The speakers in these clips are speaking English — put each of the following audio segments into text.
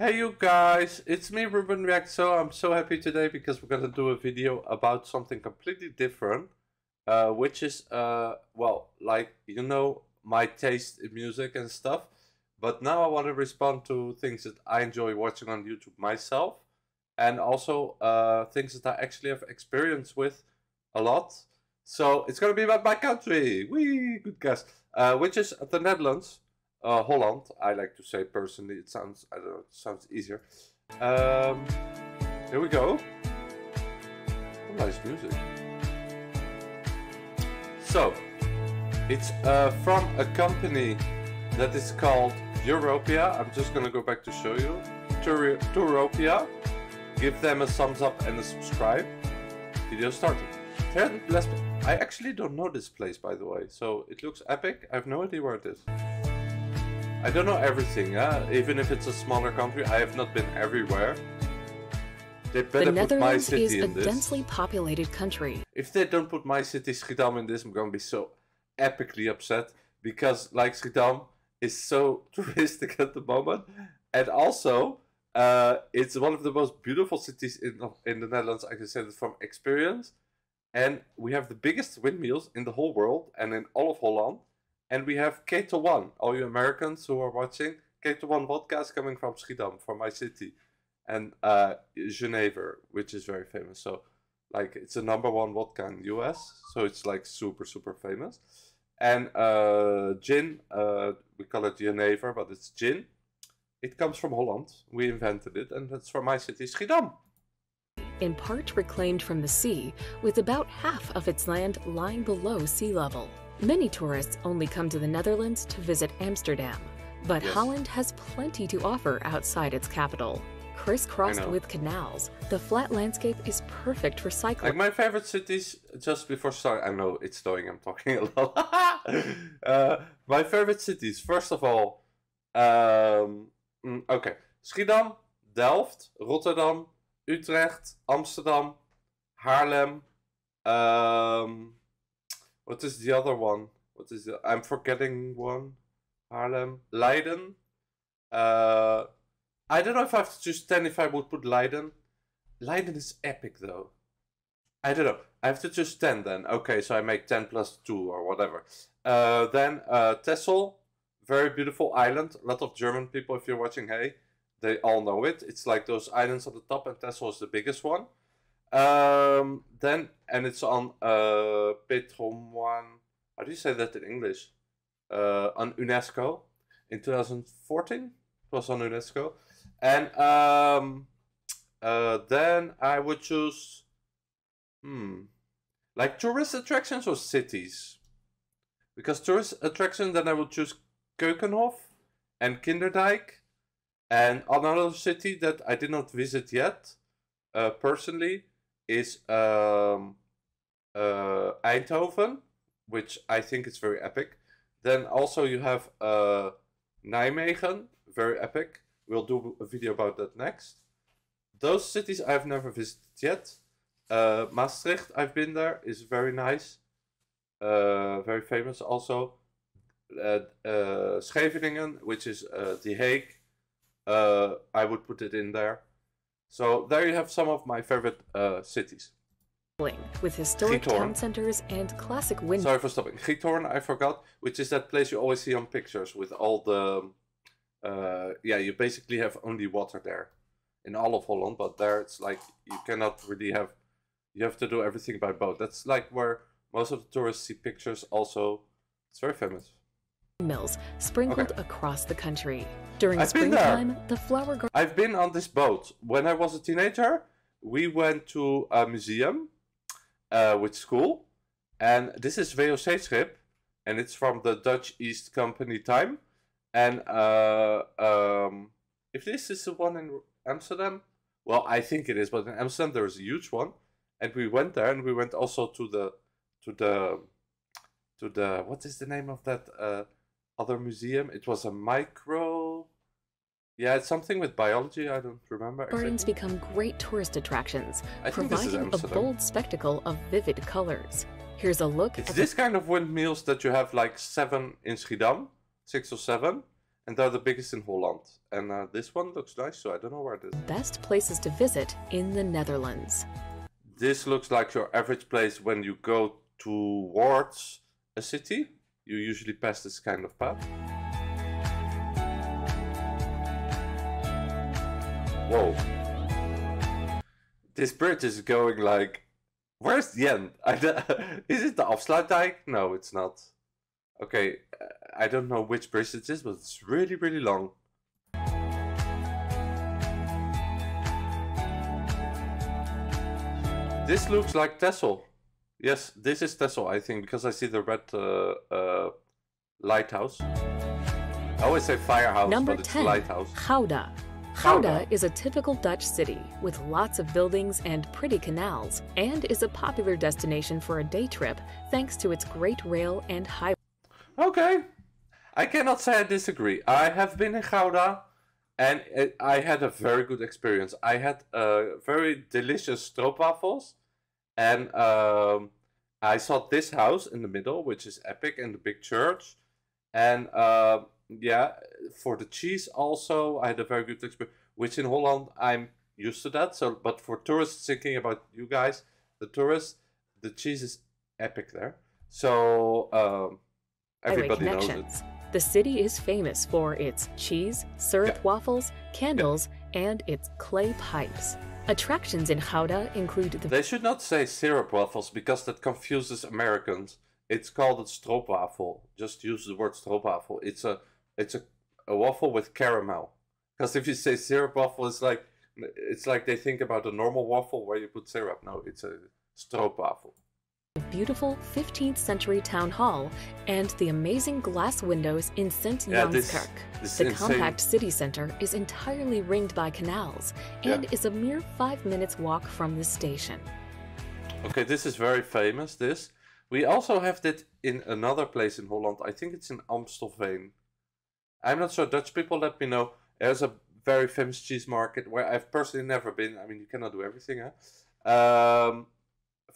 Hey you guys, it's me Ruben Reacto. I'm so happy today because we're gonna do a video about something completely different. Uh, which is, uh, well, like, you know, my taste in music and stuff. But now I want to respond to things that I enjoy watching on YouTube myself. And also uh, things that I actually have experience with a lot. So it's gonna be about my country. Wee, good guess. Uh, which is the Netherlands. Uh, Holland, I like to say personally. It sounds, I don't know, it sounds easier. Um, here we go. Oh, nice music. So, it's uh, from a company that is called Touropia. I'm just gonna go back to show you. Tur Touropia. Give them a thumbs up and a subscribe. Video started. I actually don't know this place, by the way, so it looks epic. I have no idea where it is. I don't know everything, uh, even if it's a smaller country. I have not been everywhere. They better the Netherlands is a this. densely populated country. If they don't put my city Schiedam in this, I'm gonna be so epically upset because, like Schiedam, is so touristic at the moment, and also uh, it's one of the most beautiful cities in in the Netherlands. I can say that from experience, and we have the biggest windmills in the whole world and in all of Holland. And we have Ketel One, all you Americans who are watching. Ketel One podcast coming from Schiedam, from my city. And uh, Genever, which is very famous. So, like, it's a number one vodka in the US. So, it's like super, super famous. And uh, gin, uh, we call it Genever, but it's gin. It comes from Holland. We invented it, and it's from my city, Schiedam in part reclaimed from the sea, with about half of its land lying below sea level. Many tourists only come to the Netherlands to visit Amsterdam, but yes. Holland has plenty to offer outside its capital. Crisscrossed with canals, the flat landscape is perfect for cycling. Like my favorite cities, just before start, I know it's snowing, I'm talking a lot. uh, my favorite cities, first of all, um, mm, okay, Schiedam, Delft, Rotterdam, Utrecht, Amsterdam, Haarlem, um, what is the other one? What is the? I'm forgetting one. Haarlem, Leiden. Uh, I don't know if I have to choose ten. If I would put Leiden, Leiden is epic though. I don't know. I have to choose ten then. Okay, so I make ten plus two or whatever. Uh, then uh, Texel, very beautiful island. A lot of German people, if you're watching, hey, they all know it. It's like those islands on the top, and Texel is the biggest one. Um, then, and it's on uh, Patrimoine, how do you say that in English? Uh, on UNESCO in 2014. It was on UNESCO. And um, uh, then I would choose, hmm, like tourist attractions or cities? Because tourist attraction, then I would choose Keukenhof and Kinderdijk. And another city that I did not visit yet, uh, personally, is um, uh, Eindhoven, which I think is very epic. Then also you have uh, Nijmegen, very epic. We'll do a video about that next. Those cities I've never visited yet. Uh, Maastricht, I've been there, is very nice. Uh, very famous also. Uh, Scheveningen, which is uh, The Hague. Uh, I would put it in there. So there you have some of my favorite uh, cities. With historic Giethoorn. town centers and classic wind. Sorry for stopping. Giethoorn, I forgot, which is that place you always see on pictures with all the. Uh, yeah, you basically have only water there in all of Holland, but there it's like you cannot really have. You have to do everything by boat. That's like where most of the tourists see pictures. Also, it's very famous mills sprinkled okay. across the country. During I've springtime, the flower garden. I've been on this boat. When I was a teenager, we went to a museum uh, with school. And this is VOC-schip. And it's from the Dutch East Company time. And uh, um, if this is the one in Amsterdam, well, I think it is. But in Amsterdam, there is a huge one. And we went there and we went also to the, to the, to the, what is the name of that? Uh, other museum. It was a micro. Yeah, it's something with biology. I don't remember. Gardens exactly. become great tourist attractions, I providing a bold spectacle of vivid colors. Here's a look. It's this kind of windmills that you have like seven in Schiedam, six or seven, and they're the biggest in Holland. And uh, this one looks nice, so I don't know where it is. Best places to visit in the Netherlands. This looks like your average place when you go towards a city. You usually pass this kind of path. Whoa. This bridge is going like... Where's the end? Is it the Afsluitdijk? No, it's not. Okay, I don't know which bridge it is, but it's really, really long. This looks like Texel. Yes, this is Texel, I think, because I see the red uh, uh, lighthouse. I always say firehouse, Number but it's 10, lighthouse. Gouda. Gouda. Gouda is a typical Dutch city with lots of buildings and pretty canals, and is a popular destination for a day trip thanks to its great rail and highway. Okay. I cannot say I disagree. I have been in Gouda and I had a very good experience. I had uh, very delicious stroopwafels and um, I saw this house in the middle, which is epic, and the big church. And uh, yeah, for the cheese also, I had a very good experience, which in Holland I'm used to that. So, but for tourists, thinking about you guys, the tourists, the cheese is epic there. So um, everybody knows it. The city is famous for its cheese, syrup Yeah. waffles, candles, and its clay pipes. Attractions in Gouda include the They should not say syrup waffles because that confuses Americans. It's called a stroopwafel. Just use the word stroopwafel. It's a it's a, a waffle with caramel. Because if you say syrup waffle, it's like it's like they think about a normal waffle where you put syrup. No, it's a stroopwafel. Beautiful 15th century town hall and the amazing glass windows in St. Yeah, Janskerk. the insane- compact city center is entirely ringed by canals and Yeah. is a mere five minutes walk from the station. Okay, this is very famous. This we also have that in another place in Holland. I think it's in Amstelveen. I'm not sure. Dutch people, let me know. There's a very famous cheese market where I've personally never been. I mean, you cannot do everything, huh? Um,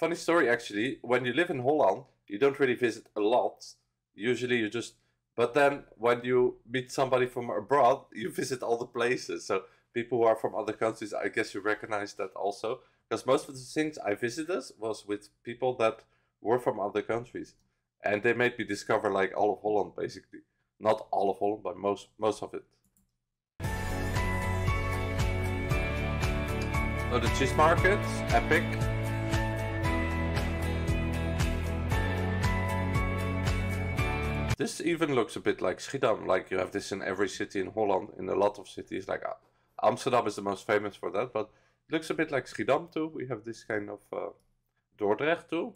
funny story, actually. When you live in Holland, you don't really visit a lot. Usually, you just. But then, when you meet somebody from abroad, you visit all the places. So people who are from other countries, I guess you recognize that also because most of the things I visited was with people that were from other countries, and they made me discover like all of Holland basically. Not all of Holland, but most most of it. Oh, the cheese market, epic. This even looks a bit like Schiedam, like you have this in every city in Holland, in a lot of cities. Like uh, Amsterdam is the most famous for that, but it looks a bit like Schiedam too. We have this kind of uh, Dordrecht too.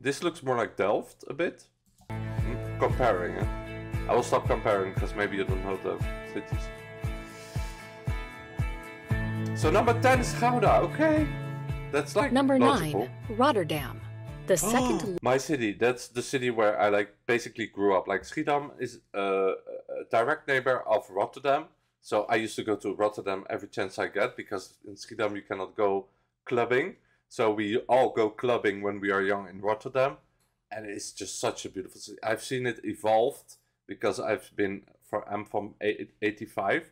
This looks more like Delft a bit. Comparing it. I will stop comparing because maybe you don't know the cities. So number 10 is Gouda, okay. That's like Number logical. 9, Rotterdam. The second My city. That's the city where I like basically grew up. Like Schiedam is uh, a direct neighbor of Rotterdam. So I used to go to Rotterdam every chance I get because in Schiedam you cannot go clubbing. So we all go clubbing when we are young in Rotterdam, and it's just such a beautiful city. I've seen it evolved because I've been for I'm from 85,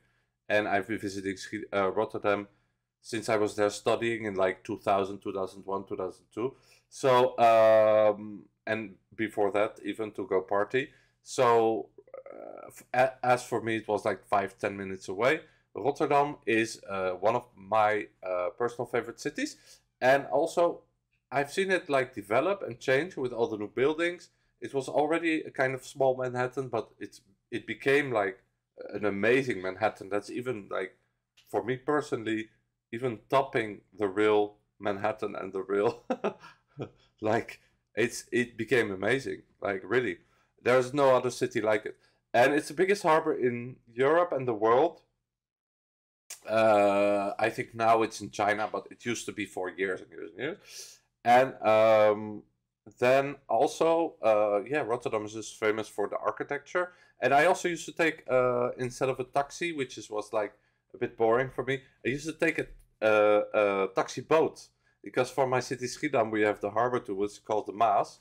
and I've been visiting uh, Rotterdam since I was there studying in like 2000, 2001, 2002. So um, and before that, even to go party. So uh, as for me, it was like five, ten minutes away. Rotterdam is uh, one of my uh, personal favorite cities, and also I've seen it like develop and change with all the new buildings. It was already a kind of small Manhattan, but it's it became like an amazing Manhattan. That's even like for me personally, even topping the real Manhattan and the real like it's it became amazing. Like really, there's no other city like it, and it's the biggest harbor in Europe and the world. Uh, I think now it's in China, but it used to be for years and years and years. And um, then also, uh, yeah, Rotterdam is just famous for the architecture. And I also used to take uh, instead of a taxi, which is was like a bit boring for me. I used to take a, uh, a taxi boat because from my city Schiedam we have the harbor too, which is called the Maas,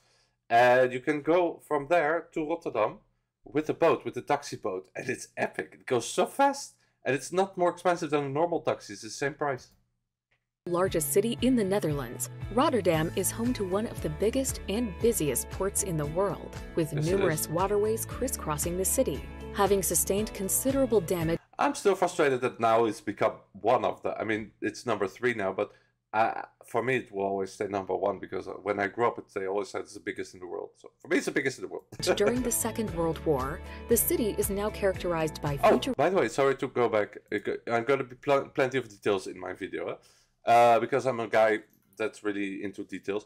and you can go from there to Rotterdam with a boat, with a taxi boat, and it's epic. It goes so fast, and it's not more expensive than a normal taxi. It's the same price. Largest city in the Netherlands, Rotterdam is home to one of the biggest and busiest ports in the world, with Yes, numerous waterways crisscrossing the city. Having sustained considerable damage I'm still frustrated that now it's become one of the. I mean, it's number three now, but uh, for me it will always stay number one because uh, when I grew up, it, they always said it's the biggest in the world. So for me, it's the biggest in the world. during the Second World War, the city is now characterized by Oh, future by the way, sorry to go back. I'm going to be pl- plenty of details in my video, uh, uh, because I'm a guy that's really into details.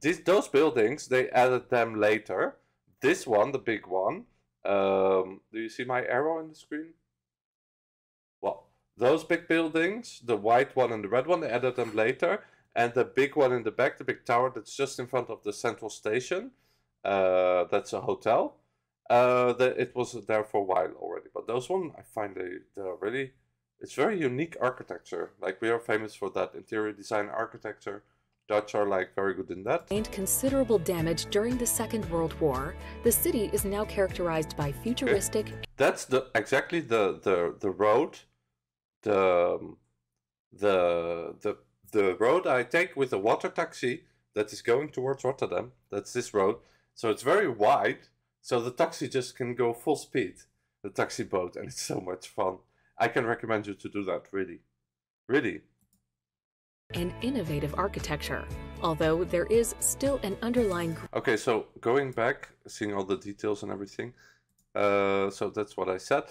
These those buildings they added them later. This one, the big one. Um, do you see my arrow on the screen? Those big buildings, the white one and the red one, they added them later, and the big one in the back, the big tower that's just in front of the central station. Uh, that's a hotel. Uh, the, it was there for a while already, but those one I find they they're really, it's very unique architecture. Like we are famous for that interior design architecture. Dutch are like very good in that. sustained considerable damage during the Second World War, the city is now characterized by futuristic That's the exactly the the the road, the um, the the the road I take with the water taxi that is going towards Rotterdam. That's this road. So it's very wide, so the taxi just can go full speed. The taxi boat, and it's so much fun. I can recommend you to do that. Really, really. and innovative architecture, although there is still an underlying Okay, so going back, seeing all the details and everything. Uh, so that's what I said.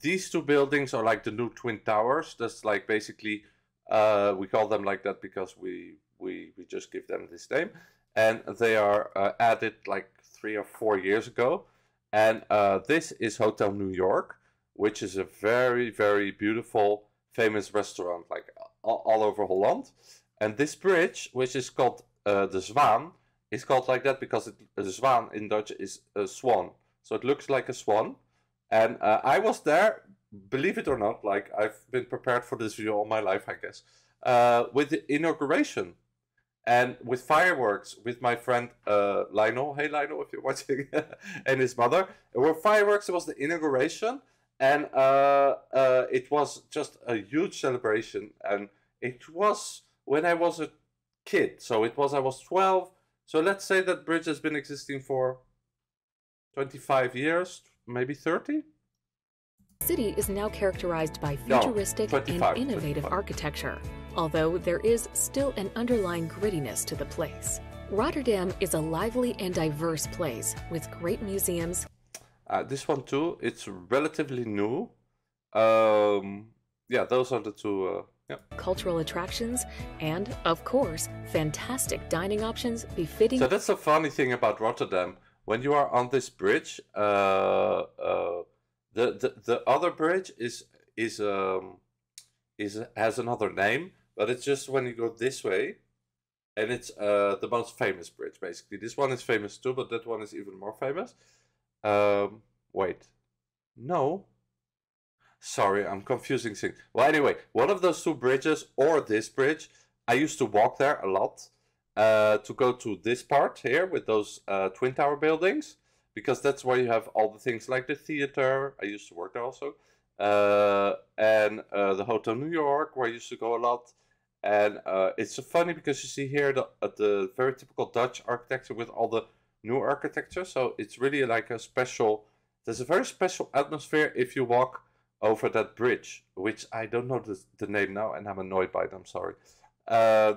These two buildings are like the new twin towers. That's like basically, uh, we call them like that because we we we just give them this name, and they are uh, added like three or four years ago. And uh, this is Hotel New York, which is a very very beautiful, famous restaurant like all, all over Holland. And this bridge, which is called uh, the Zwaan, is called like that because it, the Zwaan in Dutch is a swan. So it looks like a swan. And uh, I was there, believe it or not, like I've been prepared for this video all my life, I guess, uh, with the inauguration and with fireworks with my friend uh, Lionel. Hey, Lionel, if you're watching, and his mother. There were fireworks, it was the inauguration. And uh, uh, it was just a huge celebration. And it was when I was a kid. So it was, I was 12. So let's say that bridge has been existing for 25 years, maybe 30. city is now characterized by futuristic 25, and innovative 25. architecture, although there is still an underlying grittiness to the place. Rotterdam is a lively and diverse place with great museums, Uh, this one too, it's relatively new. Um, yeah, those are the two. Uh, yeah. cultural attractions, and, of course, fantastic dining options befitting So that's the funny thing about Rotterdam. When you are on this bridge, uh, uh, the, the the other bridge is is um is has another name, but it's just when you go this way, and it's uh the most famous bridge basically. This one is famous too, but that one is even more famous. Um, wait, no. Sorry, I'm confusing things. Well, anyway, one of those two bridges or this bridge, I used to walk there a lot uh, to go to this part here with those uh, twin tower buildings because that's where you have all the things like the theater. I used to work there also, uh, and uh, the Hotel New York where I used to go a lot. And uh, it's so funny because you see here the the very typical Dutch architecture with all the new architecture. So it's really like a special. There's a very special atmosphere if you walk over that bridge, which I don't know the, the name now, and I'm annoyed by it. I'm sorry.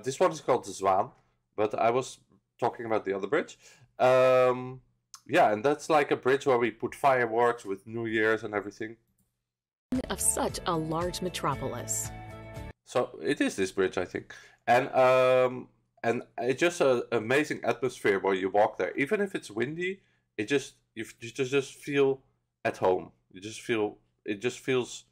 This one is called the Zwaan, but I was talking about the other bridge. Um, yeah, and that's like a bridge where we put fireworks with New Year's and everything. of such a large metropolis. So it is this bridge, I think, and um, and it's just an amazing atmosphere where you walk there. Even if it's windy, it just you, you just just feel at home. You just feel it just feels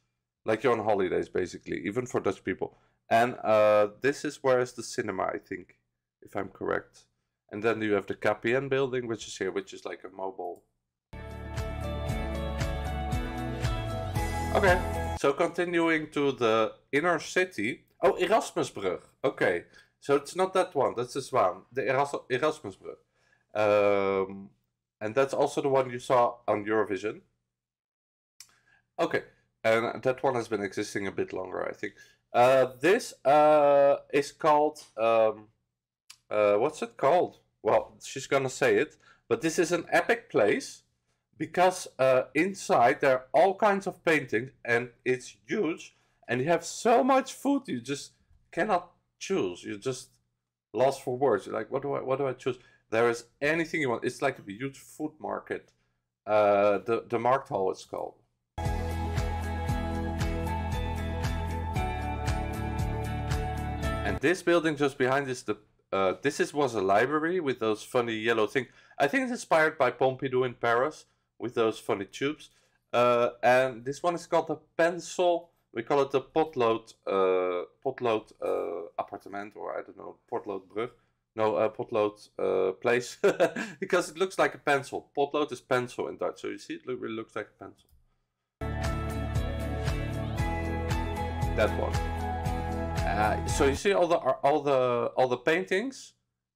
like you're on holidays, basically, even for Dutch people. And uh, this is where is the cinema, I think, if I'm correct. And then you have the KPN building, which is here, which is like a mobile. Okay, so continuing to the inner city. Oh, Erasmusbrug. Okay, So it's not that one. That's this one, the Eras- Erasmusbrug. Um, and that's also the one you saw on Eurovision. Okay, and that one has been existing a bit longer, I think. Uh, this uh, is called. Um, uh, what's it called? Well, she's gonna say it, but this is an epic place because uh, inside there are all kinds of paintings and it's huge, and you have so much food you just cannot choose. You just lost for words. You're like, what do I? What do I choose? There is anything you want. It's like a huge food market. Uh, the the Markthal it's called. And this building just behind is the uh, this is was a library with those funny yellow things. I think it's inspired by Pompidou in Paris with those funny tubes. Uh, and this one is called the pencil. We call it the potlood uh, potlood uh, or I don't know, potloodbrug. No, uh, potlood uh, place, because it looks like a pencil. Potlood is pencil in Dutch, so you see it really looks like a pencil. That one. Uh, so you see all the all the all the paintings,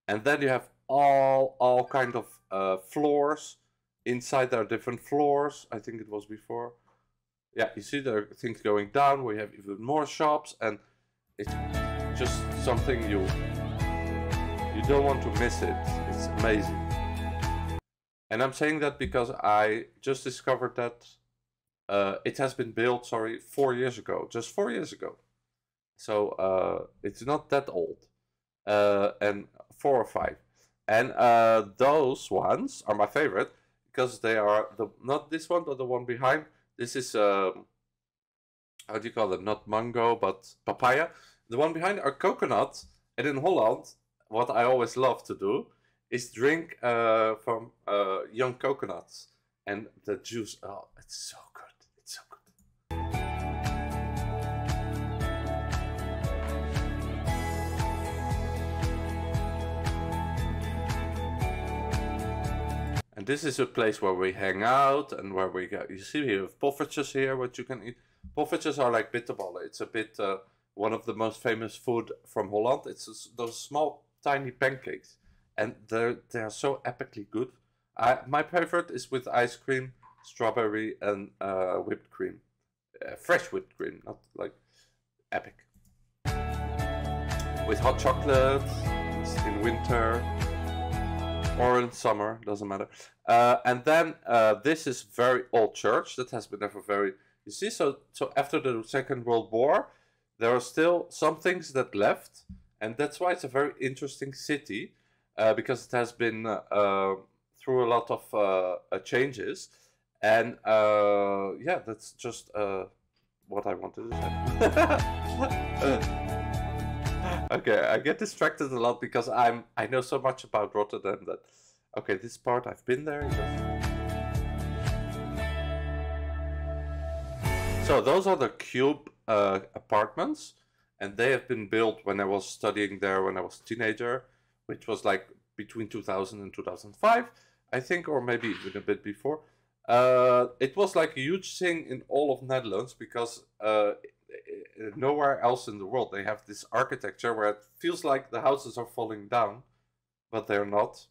and then you have all all kind of uh, floors. Inside there are different floors. I think it was before. Yeah, you see there are things going down. We have even more shops, and it's just something you you don't want to miss it. It's amazing. And I'm saying that because I just discovered that uh, it has been built. Sorry, four years ago. Just four years ago. So uh, it's not that old, uh, and four or five, and uh, those ones are my favorite because they are the not this one but the one behind. This is um, how do you call it? Not mango, but papaya. The one behind are coconut, and in Holland, what I always love to do is drink uh, from uh, young coconuts and the juice. Oh, it's so And this is a place where we hang out and where we go. You see, we have poffertjes here, what you can eat. Poffertjes are like bitterballen. It's a bit uh, one of the most famous food from Holland. It's those small, tiny pancakes, and they're they are so epically good. I, my favorite is with ice cream, strawberry, and uh, whipped cream, uh, fresh whipped cream, not like epic. With hot chocolate in winter or in summer, doesn't matter. Uh, and then uh, this is very old church that has been there for very. You see, so so after the Second World War, there are still some things that left, and that's why it's a very interesting city uh, because it has been uh, uh, through a lot of uh, uh, changes, and uh, yeah, that's just uh, what I wanted to say. okay, I get distracted a lot because I'm I know so much about Rotterdam that okay, this part I've been there. So those are the cube uh, apartments, and they have been built when I was studying there when I was a teenager, which was like between 2000 and 2005, I think, or maybe even a bit before. Uh, it was like a huge thing in all of Netherlands because uh, nowhere else in the world they have this architecture where it feels like the houses are falling down, but they're not.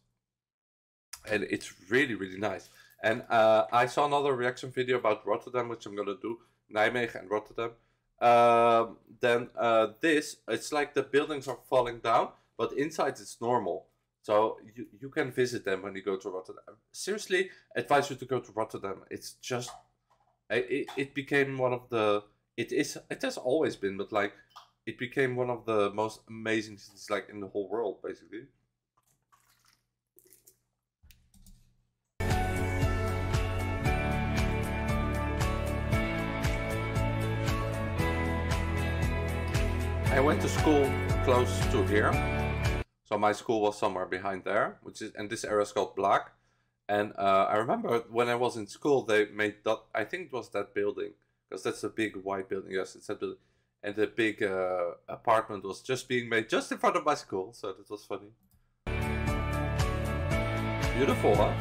And it's really, really nice. And uh, I saw another reaction video about Rotterdam, which I'm gonna do Nijmegen and Rotterdam. Um, then uh, this, it's like the buildings are falling down, but inside it's normal. So you, you can visit them when you go to Rotterdam. Seriously, advise you to go to Rotterdam. It's just it, it became one of the it is it has always been, but like it became one of the most amazing cities like in the whole world, basically. I went to school close to here. So my school was somewhere behind there, which is and this area is called Blaak. And uh, I remember when I was in school, they made that. I think it was that building because that's a big white building. Yes, it's that building. And the big uh, apartment was just being made just in front of my school, so that was funny. Beautiful, huh?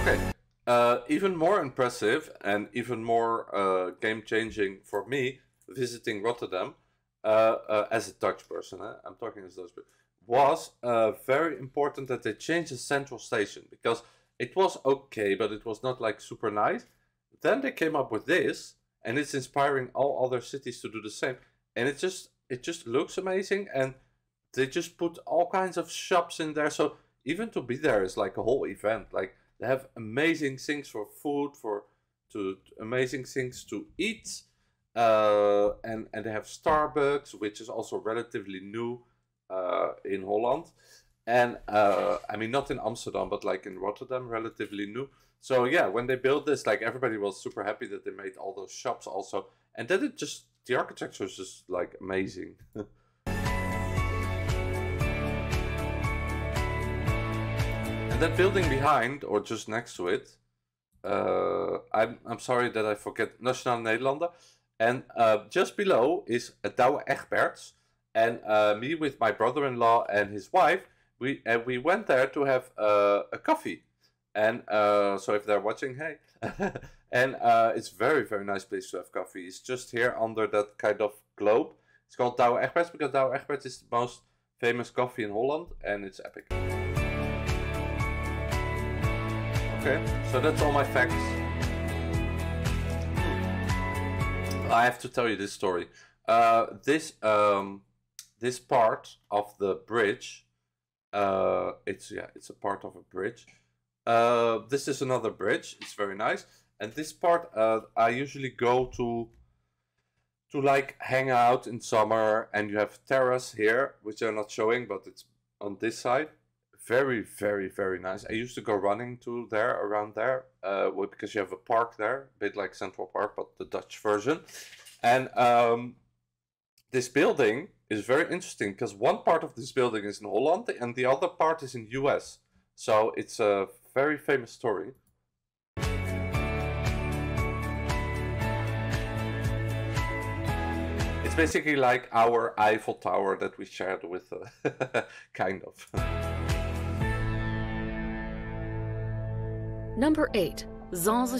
Okay. Uh, even more impressive and even more uh, game changing for me visiting Rotterdam. uh, uh, as a Dutch person? I'm talking as a Dutch person, was uh, very important that they changed the central station because it was okay, but it was not like super nice. Then they came up with this, and it's inspiring all other cities to do the same. And it just it just looks amazing, and they just put all kinds of shops in there. So even to be there is like a whole event. Like they have amazing things for food, for to amazing things to eat, uh, and and they have Starbucks, which is also relatively new uh, in Holland, and uh, I mean not in Amsterdam, but like in Rotterdam, relatively new. So yeah, when they built this, like everybody was super happy that they made all those shops also, and then it just the architecture is just like amazing. and that building behind, or just next to it, uh, I'm I'm sorry that I forget Nationale Nederlanden, and uh, just below is Douwe Egberts, and uh, me with my brother-in-law and his wife, we and we went there to have uh, a coffee, and uh, so if they're watching, hey, and uh, it's very very nice place to have coffee. It's just here under that kind of globe. It's called Douwe Egberts because Douwe Egberts is the most famous coffee in Holland, and it's epic. Okay, so that's all my facts. I have to tell you this story. Uh, this um, this part of the bridge, uh, it's yeah, it's a part of a bridge. Uh, this is another bridge. It's very nice. And this part, uh, I usually go to to like hang out in summer. And you have terrace here, which I'm not showing, but it's on this side. Very, very, very nice. I used to go running to there, around there, uh, because you have a park there, a bit like Central Park, but the Dutch version. And um, this building is very interesting because one part of this building is in Holland and the other part is in US. So it's a very famous story. It's basically like our Eiffel Tower that we shared with, uh, kind of. Number 8. Zaanse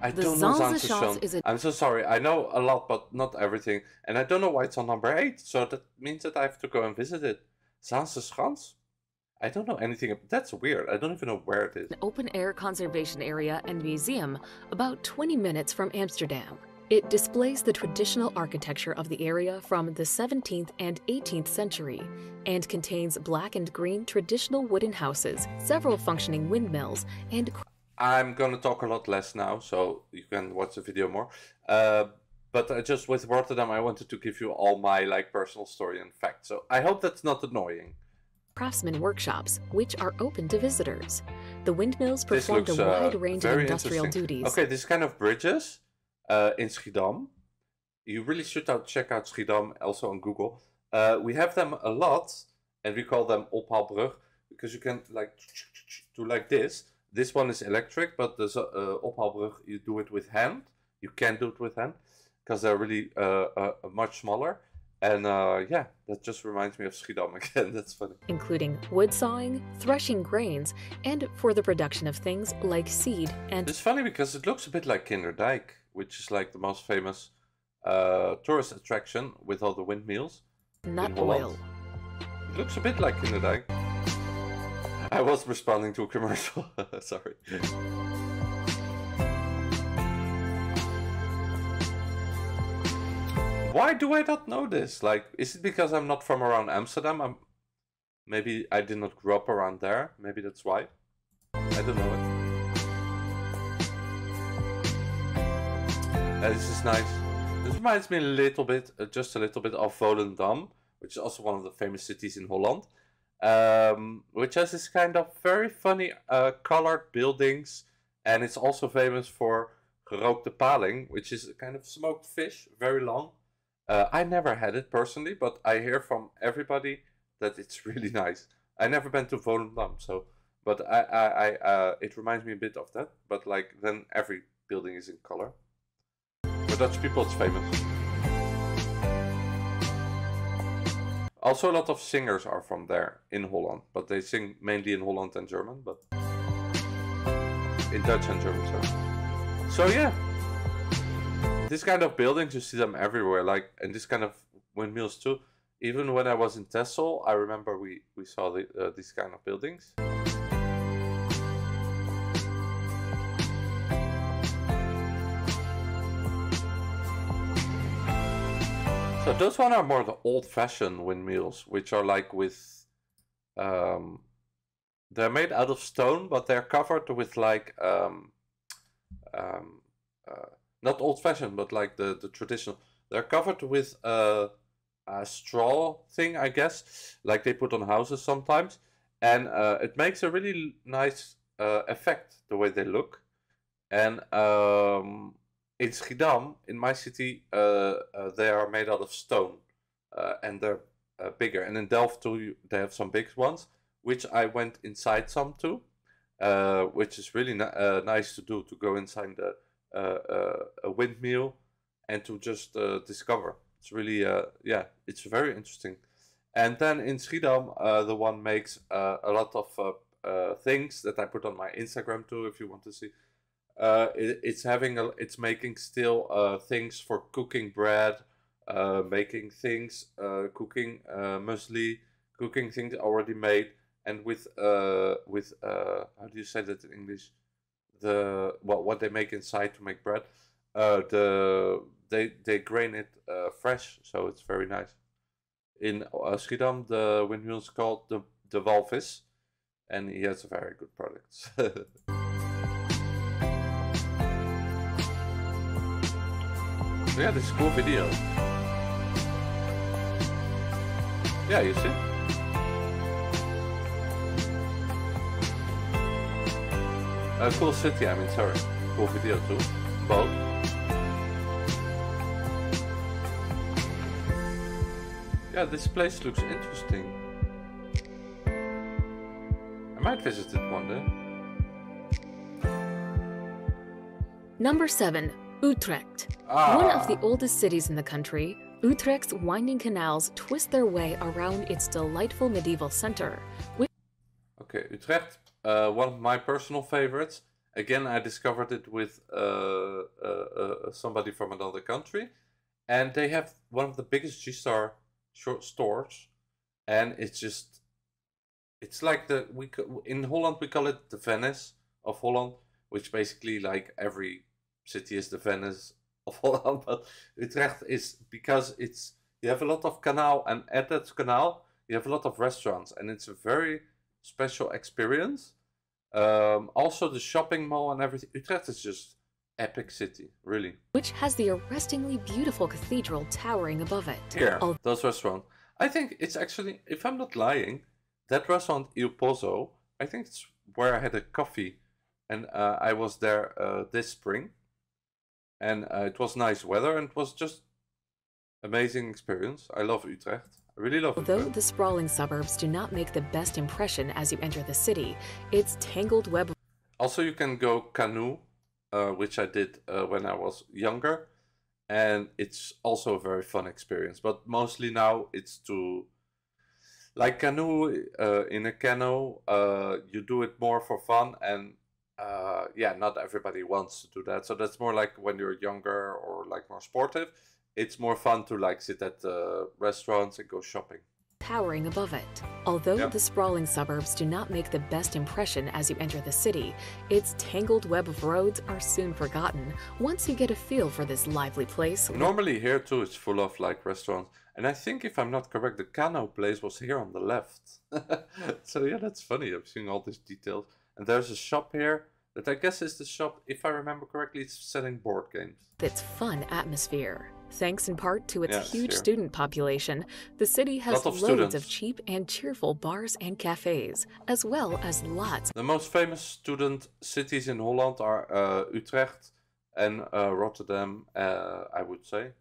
I the don't know Zaanse is a... I'm so sorry. I know a lot, but not everything. And I don't know why it's on number 8, so that means that I have to go and visit it. Zaanse I don't know anything. That's weird. I don't even know where it is. An open air conservation area and museum about 20 minutes from Amsterdam. It displays the traditional architecture of the area from the 17th and 18th century and contains black and green traditional wooden houses, several functioning windmills, and I'm going to talk a lot less now, so you can watch the video more. Uh, but uh, just with Rotterdam, I wanted to give you all my like personal story and facts. So I hope that's not annoying. Craftsman workshops, which are open to visitors. The windmills performed looks, a wide uh, range of industrial duties. Okay, this kind of bridges uh, in Schiedam. You really should out, check out Schiedam also on Google. Uh, we have them a lot, and we call them ophaalbrug because you can like do like this this one is electric, but the uh, ophaalbrug, you do it with hand. You can do it with hand because they're really uh, uh, much smaller. And uh, yeah, that just reminds me of Schiedam again. That's funny. Including wood sawing, threshing grains, and for the production of things like seed and. It's funny because it looks a bit like Kinderdijk, which is like the most famous uh, tourist attraction with all the windmills. Nut oil. It looks a bit like Kinderdijk. I was responding to a commercial. Sorry. Why do I not know this? Like, is it because I'm not from around Amsterdam? I'm maybe I did not grow up around there. Maybe that's why. I don't know it. This is nice. This reminds me a little bit, uh, just a little bit of Volendam, which is also one of the famous cities in Holland um, which has this kind of very funny uh, colored buildings. And it's also famous for gerookte paling, which is a kind of smoked fish, very long. Uh, I never had it personally, but I hear from everybody that it's really nice. I never been to Volendam, so but I, I, I uh, it reminds me a bit of that. But like then every building is in color. For Dutch people, it's famous. Also, a lot of singers are from there in Holland, but they sing mainly in Holland and German, but in Dutch and German. So, so yeah, this kind of buildings you see them everywhere. Like, and this kind of windmills too. Even when I was in Texel, I remember we we saw the, uh, these kind of buildings. Those one are more the old-fashioned windmills, which are like with, um, they're made out of stone, but they're covered with like, um, um, uh, not old-fashioned, but like the the traditional. They're covered with a, a straw thing, I guess, like they put on houses sometimes, and uh, it makes a really nice uh, effect the way they look. And um, in Schiedam, in my city, uh, uh, they are made out of stone, uh, and they're bigger. And in Delft too, they have some big ones, which I went inside some too, which is really ni- nice to do to go inside the a windmill and to just discover. It's really yeah, it's very interesting. And then in Schiedam, uh, the one makes uh, a lot of uh, things that I put on my Instagram too, if you want to see. Uh, it, it's having a, it's making still uh, things for cooking bread, uh, making things, uh, cooking uh, muesli, cooking things already made, and with uh, with uh, how do you say that in English? The well, what they make inside to make bread. Uh, the they they grain it fresh, so it's very nice. In Schiedam, the windmill is called the the Walvis, and he has very good products. yeah, this is cool video. Yeah, you see? A cool city, I mean, sorry. Cool video too. Both. Yeah, this place looks interesting. I might visit it one day. Number 7. Utrecht. Ah, One of the oldest cities in the country, Utrecht's winding canals twist their way around its delightful medieval center, which Okay, Utrecht, uh, one of my personal favorites. Again, I discovered it with uh, uh, uh, somebody from another country, and they have one of the biggest G Star short stores, and it's just, it's like the we in Holland we call it the Venice of Holland, which basically like every city is the Venice of Holland, but Utrecht is because it's you have a lot of canal, and at that canal you have a lot of restaurants, and it's a very special experience. Um, also, the shopping mall and everything. Utrecht is just epic city, really. which has the arrestingly beautiful cathedral towering above it. Here, Al- those restaurants. I think it's actually, if I'm not lying, that restaurant Il Pozzo. I think it's where I had a coffee, and uh, I was there uh, this spring, and uh, it was nice weather, and it was just amazing experience. I love Utrecht. I really love Although Utrecht. the sprawling suburbs do not make the best impression as you enter the city, its tangled web Also, you can go canoe, uh, which I did uh, when I was younger, and it's also a very fun experience. But mostly now it's to like canoe uh, in a canoe. Uh, you do it more for fun, and uh, yeah, not everybody wants to do that. So that's more like when you're younger or like more sportive. It's more fun to like sit at uh, restaurants and go shopping. towering above it. Although Yep. the sprawling suburbs do not make the best impression as you enter the city, its tangled web of roads are soon forgotten once you get a feel for this lively place. Normally here too it's full of like restaurants. And I think if I'm not correct, the Cano place was here on the left. so yeah, that's funny. I'm seeing all these details. And there's a shop here that I guess is the shop, if I remember correctly, it's selling board games. with its fun atmosphere. Thanks in part to its Yes, huge here. student population, the city has Lot of loads of cheap and cheerful bars and cafes, as well as lots The most famous student cities in Holland are uh, Utrecht and uh, Rotterdam, uh, I would say.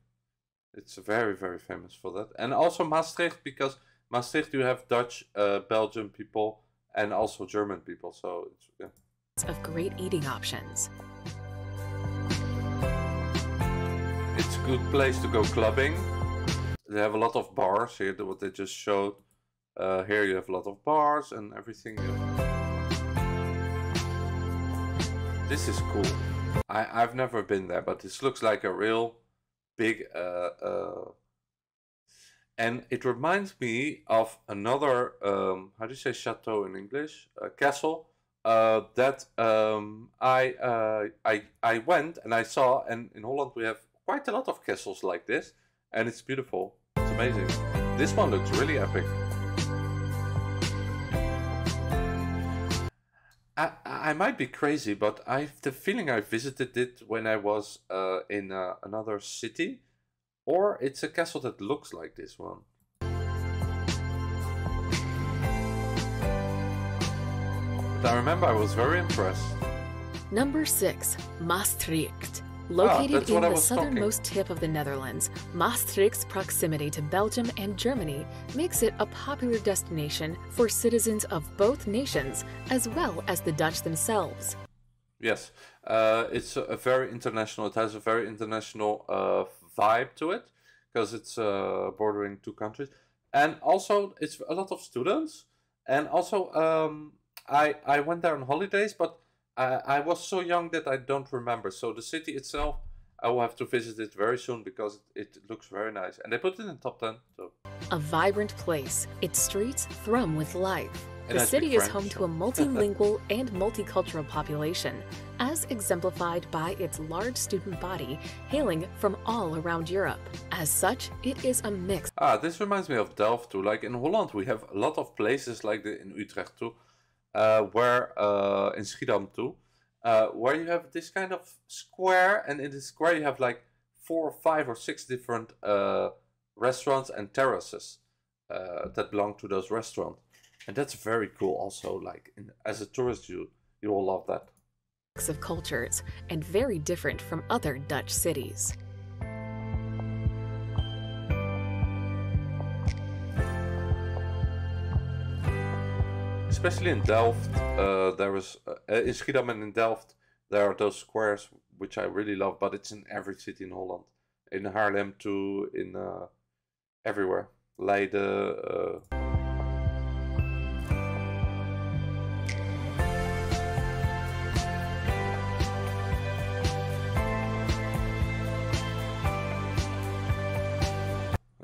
It's very, very famous for that. And also Maastricht, because Maastricht you have Dutch, uh, Belgian people, and also German people. So it's, yeah. of great eating options. It's a good place to go clubbing. They have a lot of bars here, what they just showed. Uh, here you have a lot of bars and everything. This is cool. I, I've never been there, but this looks like a real big. Uh, uh, and it reminds me of another um, how do you say chateau in English? Castle uh, that um, I uh, I I went and I saw, and in Holland we have quite a lot of castles like this, and it's beautiful. It's amazing. This one looks really epic. I, I might be crazy, but I have the feeling I visited it when I was uh, in uh, another city, or it's a castle that looks like this one. But I remember I was very impressed. Number 6. Maastricht. Located Ah, in the southernmost tip of the Netherlands, Maastricht's proximity to Belgium and Germany makes it a popular destination for citizens of both nations as well as the Dutch themselves. Yes, uh, it's a, a very international. It has a very international uh, vibe to it because it's uh, bordering two countries, and also it's a lot of students. And also, um, I I went there on holidays, but I I was so young that I don't remember. So the city itself, I will have to visit it very soon because it, it looks very nice, and they put it in top ten. So A vibrant place, its streets thrum with life. And The I city is French, home so- to a multilingual and multicultural population, as exemplified by its large student body hailing from all around Europe. As such, it is a mix Ah, this reminds me of Delft too. Like in Holland, we have a lot of places like the, in Utrecht too, uh, where uh, in Schiedam too, uh, where you have this kind of square, and in the square you have like four or five or six different uh, restaurants and terraces uh, that belong to those restaurants, and that's very cool. Also, like in, as a tourist, you you will love that. Of cultures and very different from other Dutch cities. especially in Delft, uh, there was uh, in Schiedam and in Delft there are those squares which I really love, but it's in every city in Holland, in Haarlem too, in uh, everywhere, Leiden.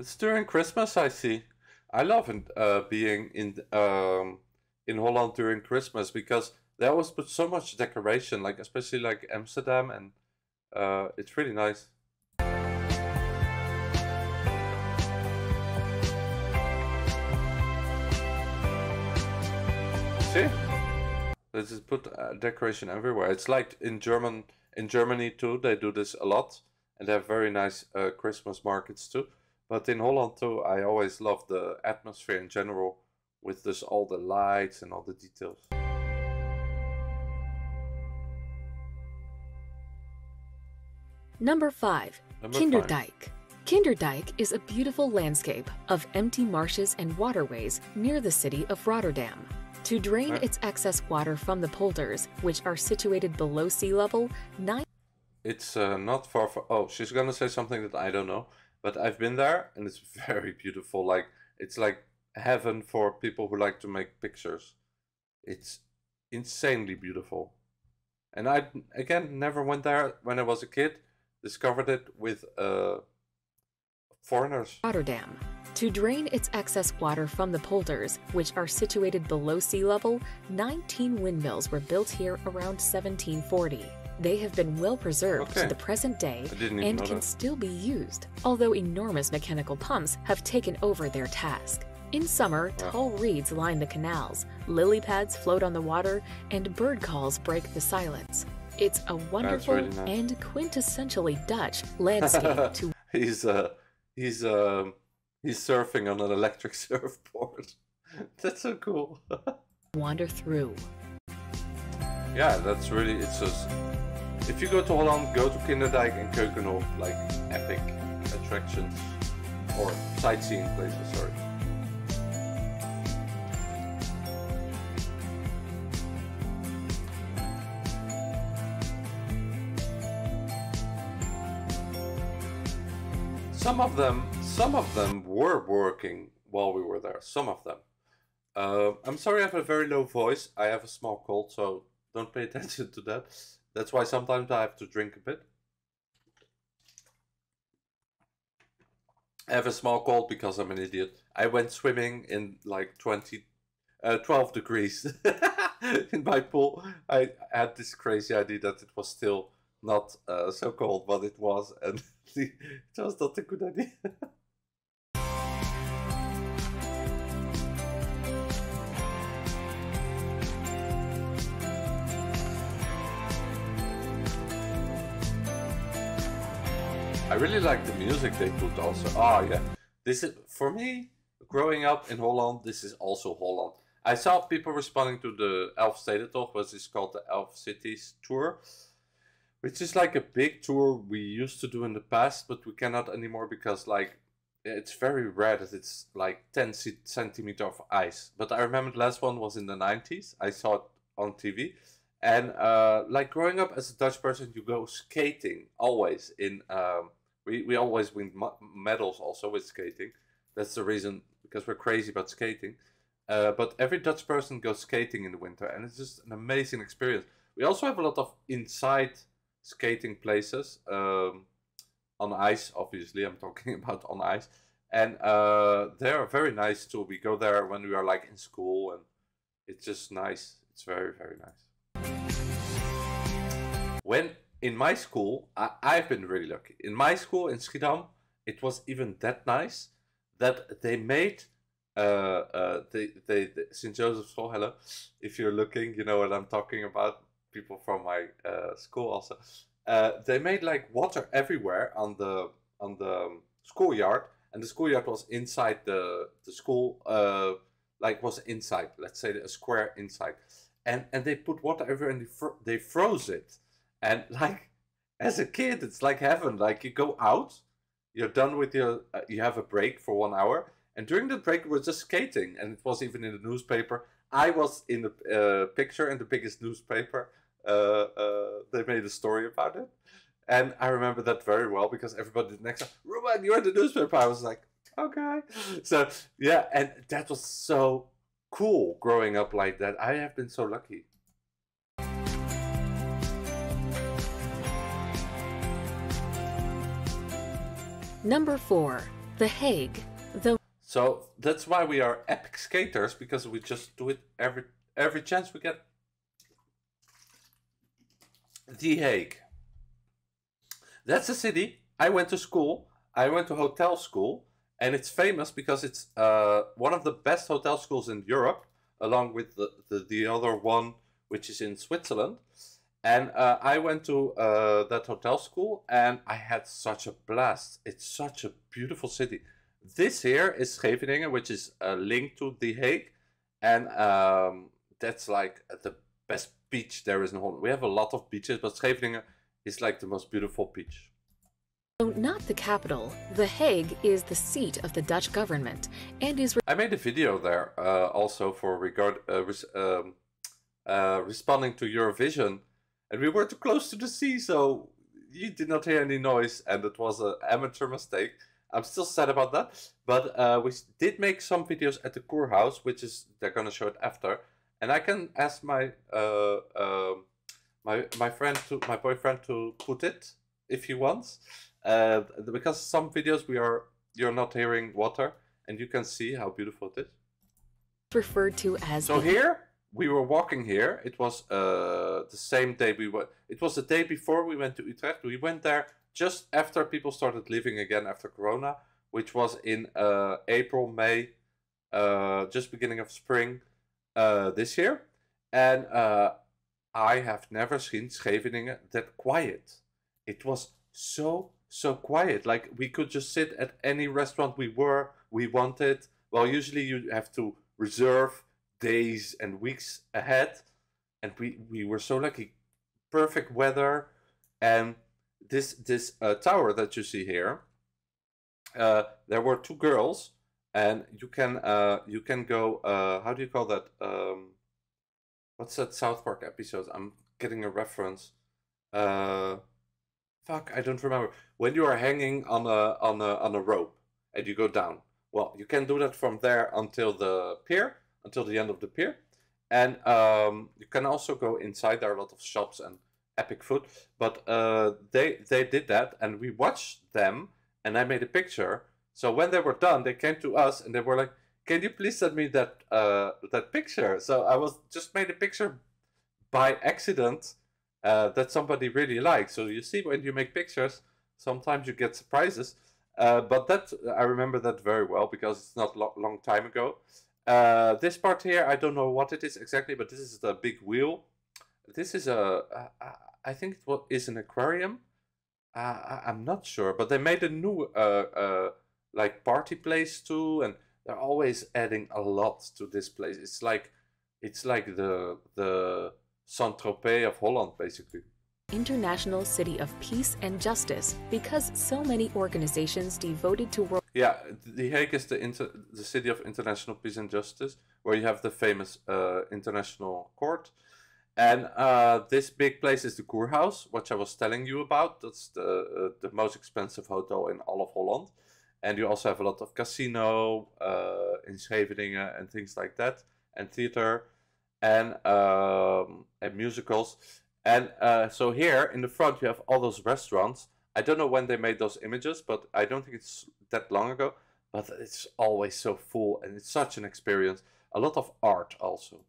It's during Christmas, I see. I love uh, being in um, in Holland during Christmas because they always put so much decoration, like especially like Amsterdam, and uh, it's really nice. See, they just put uh, decoration everywhere. It's like in German in Germany too. They do this a lot, and they have very nice uh, Christmas markets too. But in Holland too, I always love the atmosphere in general with this all the lights and all the details. Number 5. Number five. Kinderdijk. Kinderdijk is a beautiful landscape of empty marshes and waterways near the city of Rotterdam. To drain its excess water from the polders, which are situated below sea level, nine It's uh, not far from. Oh, she's gonna say something that I don't know, but I've been there and it's very beautiful. Like it's like heaven for people who like to make pictures. It's insanely beautiful, and I again never went there when I was a kid. Discovered it with uh, foreigners. Rotterdam. To drain its excess water from the polders, which are situated below sea level, 19 windmills were built here around 1740. They have been well preserved Okay. to the present day I didn't even and can that. still be used, although enormous mechanical pumps have taken over their task. In summer, Wow. tall reeds line the canals, lily pads float on the water, and bird calls break the silence. It's a wonderful really nice. and quintessentially Dutch landscape to he's uh he's um he's surfing on an electric surfboard. That's so cool. wander through. yeah, that's really it's just if you go to Holland, go to Kinderdijk and Keukenhof, like epic attractions or sightseeing places. Sorry. Some of them, some of them were working while we were there. Some of them. Uh, I'm sorry, I have a very low voice. I have a small cold, so don't pay attention to that. That's why sometimes I have to drink a bit. I have a small cold because I'm an idiot. I went swimming in like 20, uh, 12 degrees in my pool. I had this crazy idea that it was still not uh, so cold, but it was, and it was not a good idea. really like the music they put also. Oh yeah, this is for me. Growing up in Holland, this is also Holland. I saw people responding to the Elfstedentocht, which is called the Elf Cities Tour, which is like a big tour we used to do in the past, but we cannot anymore because like it's very rare that it's like 10 centimeter of ice. But I remember the last one was in the 90s. I saw it on TV. And uh, like growing up as a Dutch person, you go skating always in um, we, we always win medals also with skating. That's the reason because we're crazy about skating. Uh, but every Dutch person goes skating in the winter, and it's just an amazing experience. We also have a lot of inside skating places um, on ice. Obviously, I'm talking about on ice, and uh, they are very nice too. We go there when we are like in school, and it's just nice. It's very very nice. When in my school, I, I've been really lucky. In my school in Schiedam, it was even that nice that they made uh, uh, they, they, they St. Joseph's School. Hello, if you're looking, you know what I'm talking about. People from my uh, school also. Uh, they made like water everywhere on the on the um, schoolyard, and the schoolyard was inside the the school. Uh, like was inside, let's say a square inside, and and they put water everywhere and they, they froze it and like as a kid it's like heaven like you go out you're done with your uh, you have a break for one hour and during the break we're just skating and it was even in the newspaper. I was in the uh, picture in the biggest newspaper uh, uh, they made a story about it. And i remember that very well because everybody next time ruben you're in the newspaper. I was like okay. So yeah and that was so cool growing up like that. I have been so lucky Number 4. The Hague. The So that's why we are epic skaters because we just do it every every chance we get. The Hague. That's a city. I went to school. I went to hotel school, and it's famous because it's uh, one of the best hotel schools in Europe, along with the, the, the other one, which is in Switzerland. And uh, I went to uh, that hotel school and I had such a blast. It's such a beautiful city. This here is Scheveningen, which is uh, linked to The Hague. And um, that's like the best beach there is in Holland. We have a lot of beaches, but Scheveningen is like the most beautiful beach. So not the capital, The Hague is the seat of the Dutch government and is. I made a video there uh, also for regard uh, um, uh, responding to Eurovision and we were too close to the sea, so you did not hear any noise, and it was an amateur mistake. I'm still sad about that, but uh, we did make some videos at the Kurhaus, which is they're gonna show it after, and I can ask my uh, uh, my my friend to my boyfriend to put it if he wants, uh, because some videos we are you're not hearing water, and you can see how beautiful it is. Referred to as so here we were walking here. It was uh, the same day we were. It was the day before we went to Utrecht. We went there just after people started living again after Corona, which was in uh, April, May, uh, just beginning of spring uh, this year. And uh, I have never seen Scheveningen that quiet. It was so so quiet. Like we could just sit at any restaurant we were we wanted. Well, usually you have to reserve days and weeks ahead, and we we were so lucky. Perfect weather, and this this uh, tower that you see here. Uh, there were two girls, and you can uh, you can go. Uh, how do you call that? Um, what's that South Park episode? I'm getting a reference. Uh, fuck, I don't remember. When you are hanging on a on a on a rope and you go down. Well, you can do that from there until the pier, until the end of the pier. And um, you can also go inside. There are a lot of shops and epic food. But uh, they they did that, and we watched them. And I made a picture So when they were done, they came to us and they were like, "Can you please send me that uh, that picture?" So I was just made a picture by accident uh, that somebody really likes. So you see, when you make pictures, sometimes you get surprises. Uh, but that I remember that very well because it's not lo- long time ago. Uh, this part here, I don't know what it is exactly, but this is the big wheel. This is a, uh, I think what is an aquarium. Uh, I'm not sure, but they made a new uh, uh, like party place too, and they're always adding a lot to this place. It's like it's like the the Saint Tropez of Holland, basically. International City of Peace and Justice because so many organizations devoted to world. Yeah, The Hague is the inter- the city of international peace and justice, where you have the famous uh, international court. And uh, this big place is the Kurhaus, which I was telling you about. That's the uh, the most expensive hotel in all of Holland. And you also have a lot of casino uh, in Scheveningen and things like that, and theater, and um, and musicals. And uh, so here in the front you have all those restaurants. I don't know when they made those images, but I don't think it's that long ago. But it's always so full, and it's such an experience. A lot of art also.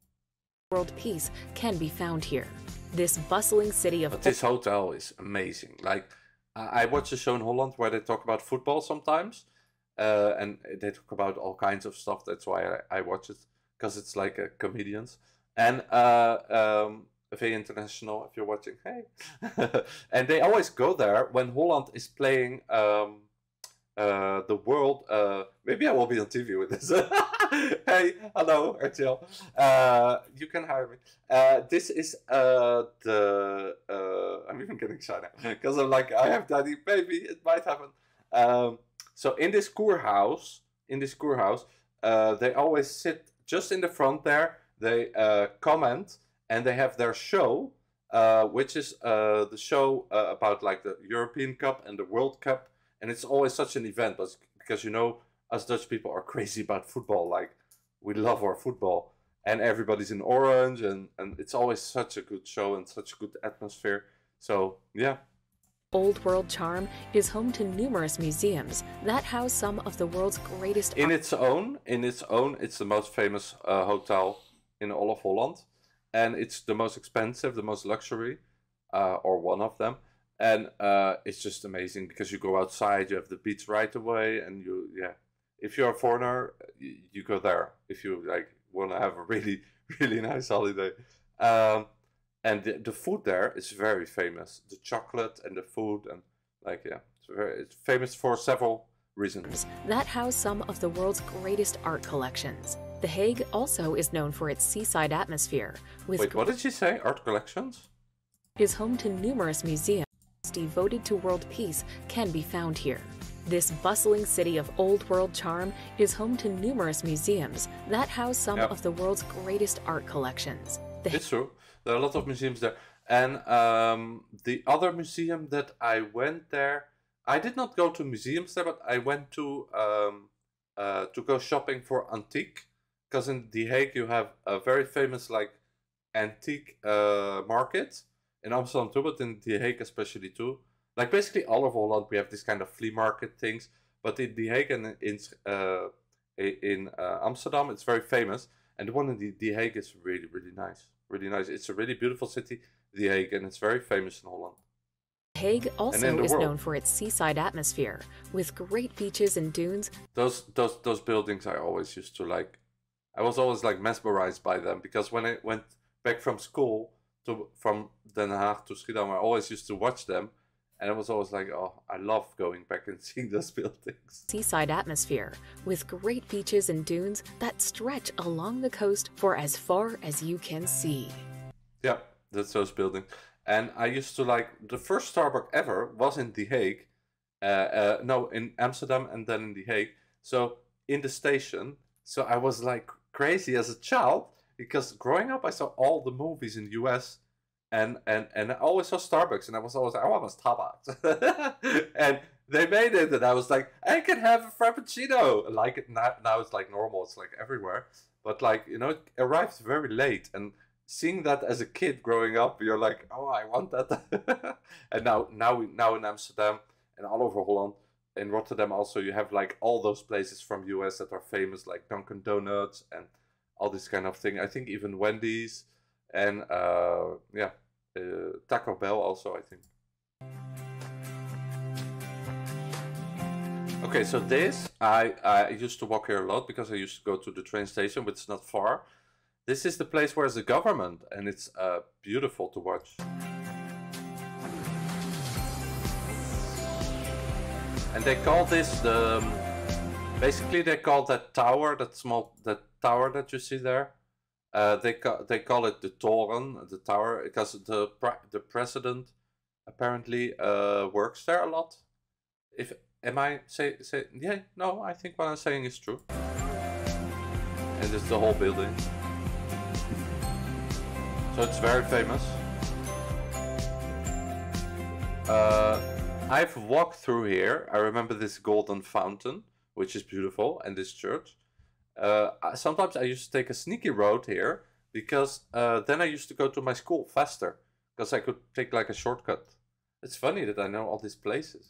World peace can be found here. This bustling city of. But this hotel is amazing. Like I watch a show in Holland where they talk about football sometimes, uh, and they talk about all kinds of stuff. That's why I, I watch it because it's like a comedians and uh, um, very international. If you're watching, hey, and they always go there when Holland is playing um, uh, the world. Uh, maybe I will be on TV with this. hey, hello, RTL. Uh, you can hire me. Uh, this is uh, the. Uh, I'm even getting shy now because I'm like, I have daddy, baby. It might happen. Um, so in this Kurhaus, in this Kurhaus, uh, they always sit just in the front there. They uh, comment and they have their show, uh, which is uh, the show uh, about like the European Cup and the World Cup, and it's always such an event because because you know us Dutch people are crazy about football. Like we love our football, and everybody's in orange, and and it's always such a good show and such a good atmosphere. So yeah. Old World Charm is home to numerous museums that house some of the world's greatest. In its own, in its own, it's the most famous uh, hotel in all of Holland, and it's the most expensive, the most luxury, uh, or one of them. And uh, it's just amazing because you go outside, you have the beach right away, and you yeah. If you're a foreigner, you, go there. If you like want to have a really really nice holiday. Um, and the, the food there is very famous. The chocolate and the food and like yeah, it's very it's famous for several reasons. That house some of the world's greatest art collections. The Hague also is known for its seaside atmosphere. With Wait, what did she say? Art collections? Is home to numerous museums devoted to world peace can be found here. This bustling city of old world charm is home to numerous museums that house some Yep. of the world's greatest art collections. The It's true. There are a lot of museums there. And um, the other museum that I went there, I did not go to museums there, but I went to um, uh, to go shopping for antique. Because in The Hague you have a very famous like antique uh, market in Amsterdam too, but in The Hague especially too. Like basically all of Holland, we have this kind of flea market things. But in The Hague and in uh, in uh, Amsterdam, it's very famous. And the one in the, the Hague is really, really nice. Really nice. It's a really beautiful city, The Hague, and it's very famous in Holland. Hague also is world. known for its seaside atmosphere, with great beaches and dunes Those those those buildings I always used to like. I was always like mesmerized by them because when I went back from school to from Den Haag to Schiedam, I always used to watch them, and I was always like, oh, I love going back and seeing those buildings. seaside atmosphere, with great beaches and dunes that stretch along the coast for as far as you can see. Yeah, that's those buildings. And I used to like the first Starbucks ever was in The Hague. Uh, uh, no, in Amsterdam and then in The Hague. So in the station. So I was like crazy as a child because growing up I saw all the movies in the US and and and I always saw Starbucks and I was always like, I want a Starbucks. and they made it and I was like, I can have a frappuccino. Like it now, now it's like normal, it's like everywhere. But like, you know, it arrives very late and seeing that as a kid growing up, you're like, oh, I want that. and now, now, now in Amsterdam and all over Holland, in Rotterdam also you have like all those places from US that are famous, like Dunkin' Donuts and all this kind of thing. I think even Wendy's and uh, yeah, uh, Taco Bell also. I think. Okay, so this I I used to walk here a lot because I used to go to the train station, which is not far. This is the place where the government, and it's uh, beautiful to watch. And they call this the. Um, basically, they call that tower, that small, that tower that you see there. Uh, they ca- they call it the Toren, the tower, because the pre- the president apparently uh, works there a lot. If am I say say yeah no I think what I'm saying is true. And it's the whole building. So it's very famous. Uh, I've walked through here. I remember this golden fountain, which is beautiful, and this church. Uh, sometimes I used to take a sneaky road here because uh, then I used to go to my school faster because I could take like a shortcut. It's funny that I know all these places.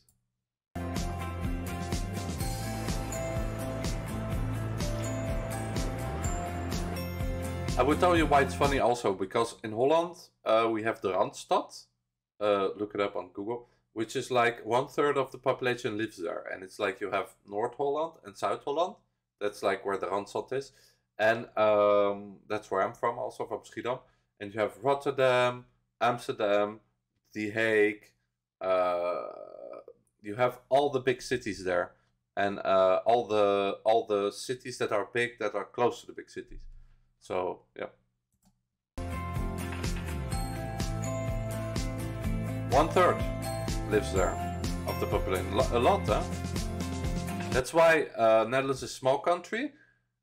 I will tell you why it's funny also because in Holland uh, we have the Randstad. Uh, look it up on Google, which is like one third of the population lives there, and it's like you have North Holland and South Holland. That's like where the Randstad is, and um, that's where I'm from, also from Schiedam. And you have Rotterdam, Amsterdam, The Hague. Uh, you have all the big cities there, and uh, all the all the cities that are big that are close to the big cities. So, yeah. One third lives there of the population. A lot, huh? That's why uh, Netherlands is a small country,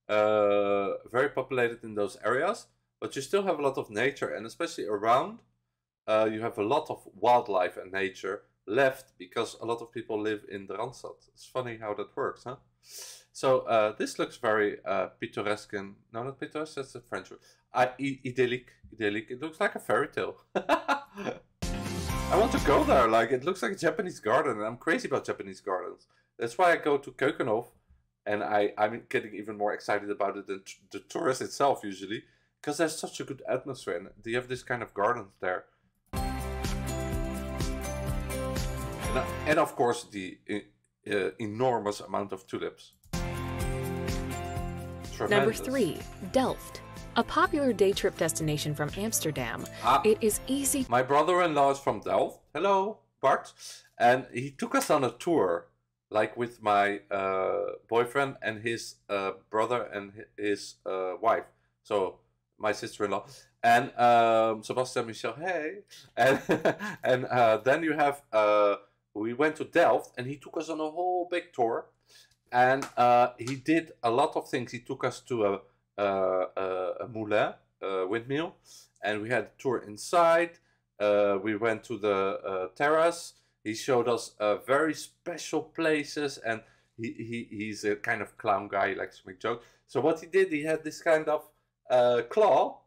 uh, very populated in those areas, but you still have a lot of nature, and especially around, uh, you have a lot of wildlife and nature left because a lot of people live in the Randstad. It's funny how that works, huh? So uh, this looks very uh, picturesque and no, not picturesque. That's a French word. Uh, idyllic, idyllic. It looks like a fairy tale. I want to go there. Like it looks like a Japanese garden, and I'm crazy about Japanese gardens. That's why I go to Keukenhof, and I I'm getting even more excited about it than the tourist itself usually, because there's such a good atmosphere, and you have this kind of gardens there. And, and of course the uh, enormous amount of tulips. Number three, Delft. A popular day trip destination from Amsterdam, ah, it is easy. My brother in law is from Delft. Hello, Bart. And he took us on a tour, like with my uh, boyfriend and his uh, brother and his uh, wife. So, my sister in law. And um, Sebastian Michel, hey. And, and uh, then you have, uh, we went to Delft and he took us on a whole big tour and uh, he did a lot of things. He took us to a, a, moulin, a windmill, and we had a tour inside. Uh, we went to the uh, terrace. He showed us uh, very special places, and he, he he's a kind of clown guy. He likes to make jokes. So what he did, he had this kind of uh, claw,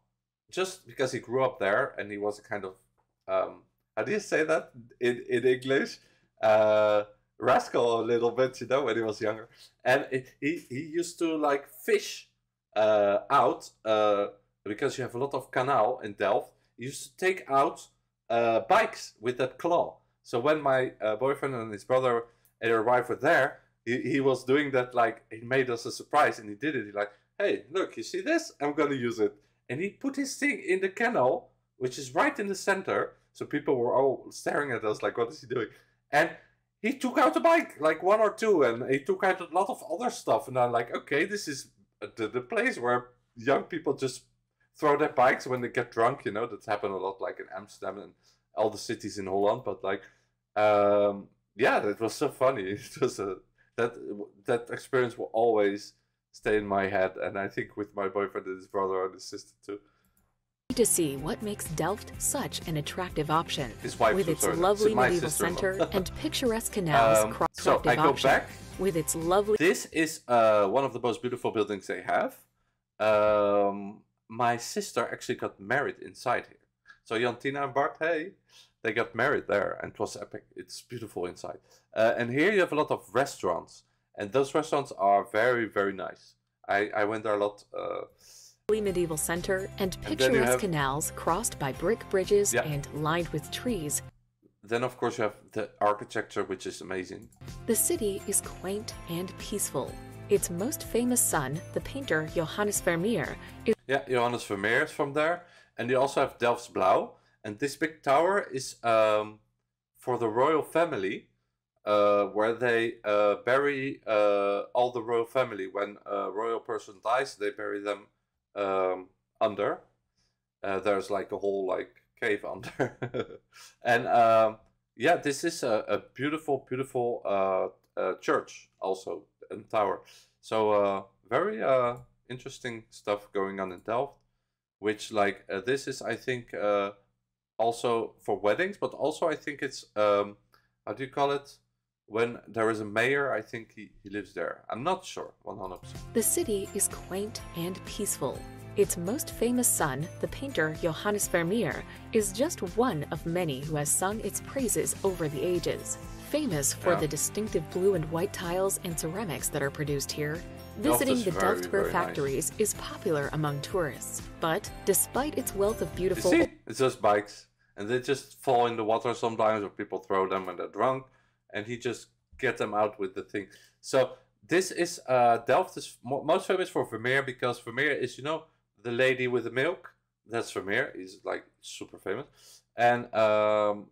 just because he grew up there, and he was a kind of um, how do you say that in in English? Uh, rascal a little bit, you know, when he was younger. And it, he he used to like fish uh, out uh, because you have a lot of canal in Delft. He used to take out uh, bikes with that claw. So when my uh, boyfriend and his brother and their wife were there, he, he was doing that like he made us a surprise and he did it. He like, hey, look, you see this? I'm gonna use it. And he put his thing in the canal, which is right in the center. So people were all staring at us like, what is he doing? And he took out a bike, like one or two, and he took out a lot of other stuff. And I'm like, okay, this is the, the place where young people just throw their bikes when they get drunk. You know, that's happened a lot, like in Amsterdam and all the cities in Holland. But like, um, yeah, it was so funny. It was a that that experience will always stay in my head, and I think with my boyfriend and his brother and his sister too to see what makes Delft such an attractive option. with its lovely medieval center and picturesque canals, um, so I go option. back. With its lovely. This is uh, one of the most beautiful buildings they have. Um, my sister actually got married inside here. So Jantina and Bart, hey, they got married there, and it was epic. It's beautiful inside. Uh, and here you have a lot of restaurants, and those restaurants are very very nice. I I went there a lot. Uh, medieval center and picturesque have... canals crossed by brick bridges yeah. and lined with trees. Then, of course, you have the architecture, which is amazing. The city is quaint and peaceful. Its most famous son, the painter Johannes Vermeer, is. Yeah, Johannes Vermeer is from there. And you also have Delfts Blauw. And this big tower is um, for the royal family, uh, where they uh, bury uh, all the royal family. When a royal person dies, they bury them um, under. Uh, there's like a whole like cave under, and um, yeah, this is a, a beautiful, beautiful uh, uh, church also and tower. So uh, very uh, interesting stuff going on in Delft, which like uh, this is I think uh, also for weddings, but also I think it's um, how do you call it? When there is a mayor, I think he, he lives there. I'm not sure, 100%. The city is quaint and peaceful. Its most famous son, the painter Johannes Vermeer, is just one of many who has sung its praises over the ages. Famous for yeah. the distinctive blue and white tiles and ceramics that are produced here, visiting the very, Delft factories nice. is popular among tourists. But despite its wealth of beautiful... You see? It's just bikes. And they just fall in the water sometimes, or people throw them when they're drunk and he just get them out with the thing. So this is uh, Delft is most famous for Vermeer because Vermeer is you know the lady with the milk. That's Vermeer. He's like super famous, and um,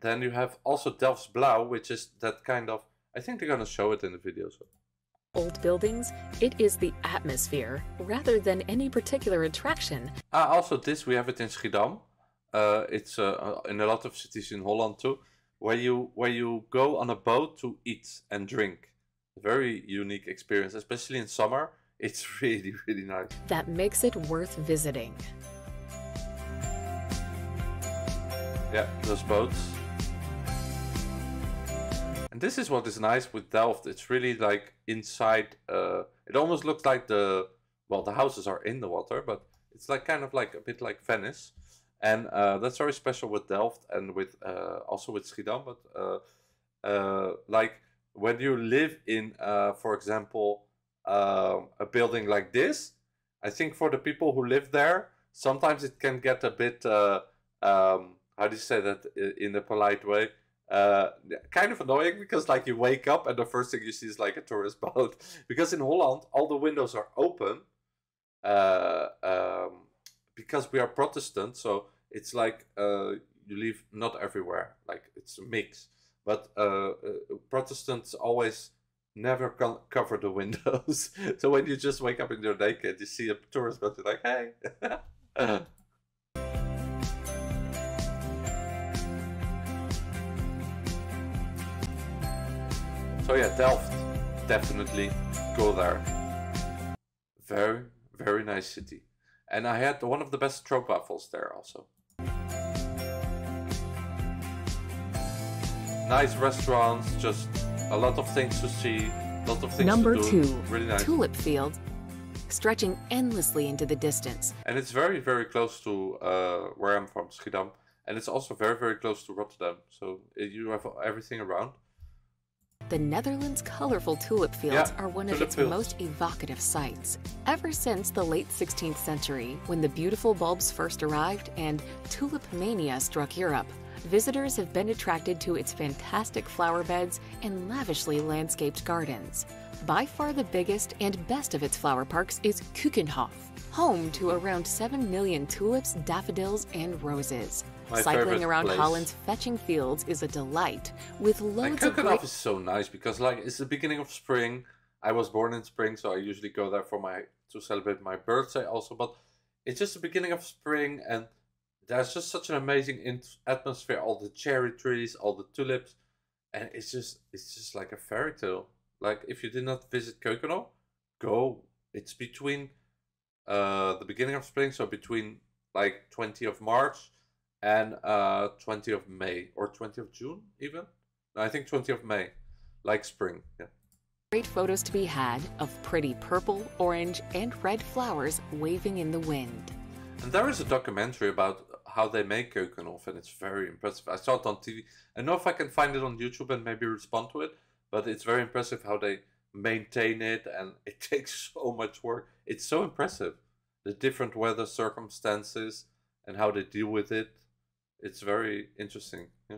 then you have also Delfts Blauw, which is that kind of. I think they're gonna show it in the video. So. Old buildings, it is the atmosphere rather than any particular attraction. Ah, also this we have it in Schiedam. Uh, it's uh, in a lot of cities in Holland too where you where you go on a boat to eat and drink. A very unique experience, especially in summer. It's really really nice. That makes it worth visiting. Yeah, those boats. And this is what is nice with Delft. It's really like inside. Uh, it almost looks like the well, the houses are in the water, but it's like kind of like a bit like Venice and uh, that's very special with Delft and with uh, also with Schiedam. But uh, like when you live in, for example, a building like this, I think for the people who live there, sometimes it can get a bit. Um, how do you say that in a polite way? kind of annoying because like you wake up and the first thing you see is like a tourist boat. because in Holland, all the windows are open. Um, because we are Protestant, so it's like uh, you live not everywhere, like it's a mix. But uh, uh, Protestants always never co- cover the windows. so when you just wake up in your naked, you see a tourist boat, you're like, hey. so yeah, Delft, definitely go there. Very, very nice city. And I had one of the best stroopwafels there also. Nice restaurants, just a lot of things to see, a lot of things Number to do. two, really nice. Tulip Field, stretching endlessly into the distance. And it's very, very close to uh, where I'm from, Schiedam. And it's also very, very close to Rotterdam. So uh, you have everything around. The Netherlands' colorful tulip fields yeah, are one of its fields. most evocative sights. Ever since the late 16th century, when the beautiful bulbs first arrived and tulip mania struck Europe, visitors have been attracted to its fantastic flower beds and lavishly landscaped gardens. By far the biggest and best of its flower parks is Keukenhof, home to around 7 million tulips, daffodils, and roses. My Cycling around place. Holland's fetching fields is a delight, with loads like, of. Great... is so nice because, like, it's the beginning of spring. I was born in spring, so I usually go there for my to celebrate my birthday also. But it's just the beginning of spring, and there's just such an amazing atmosphere. All the cherry trees, all the tulips, and it's just it's just like a fairy tale. Like if you did not visit Keukenhof, go. It's between uh the beginning of spring, so between like 20 of March and uh, 20th of May or 20th of June even. No, I think 20th of May, like spring. Yeah. Great photos to be had of pretty purple, orange, and red flowers waving in the wind. And there is a documentary about how they make Keukenhof, and it's very impressive. I saw it on TV. I know if I can find it on YouTube and maybe respond to it, but it's very impressive how they maintain it, and it takes so much work. It's so impressive, the different weather circumstances and how they deal with it. It's very interesting. Yeah.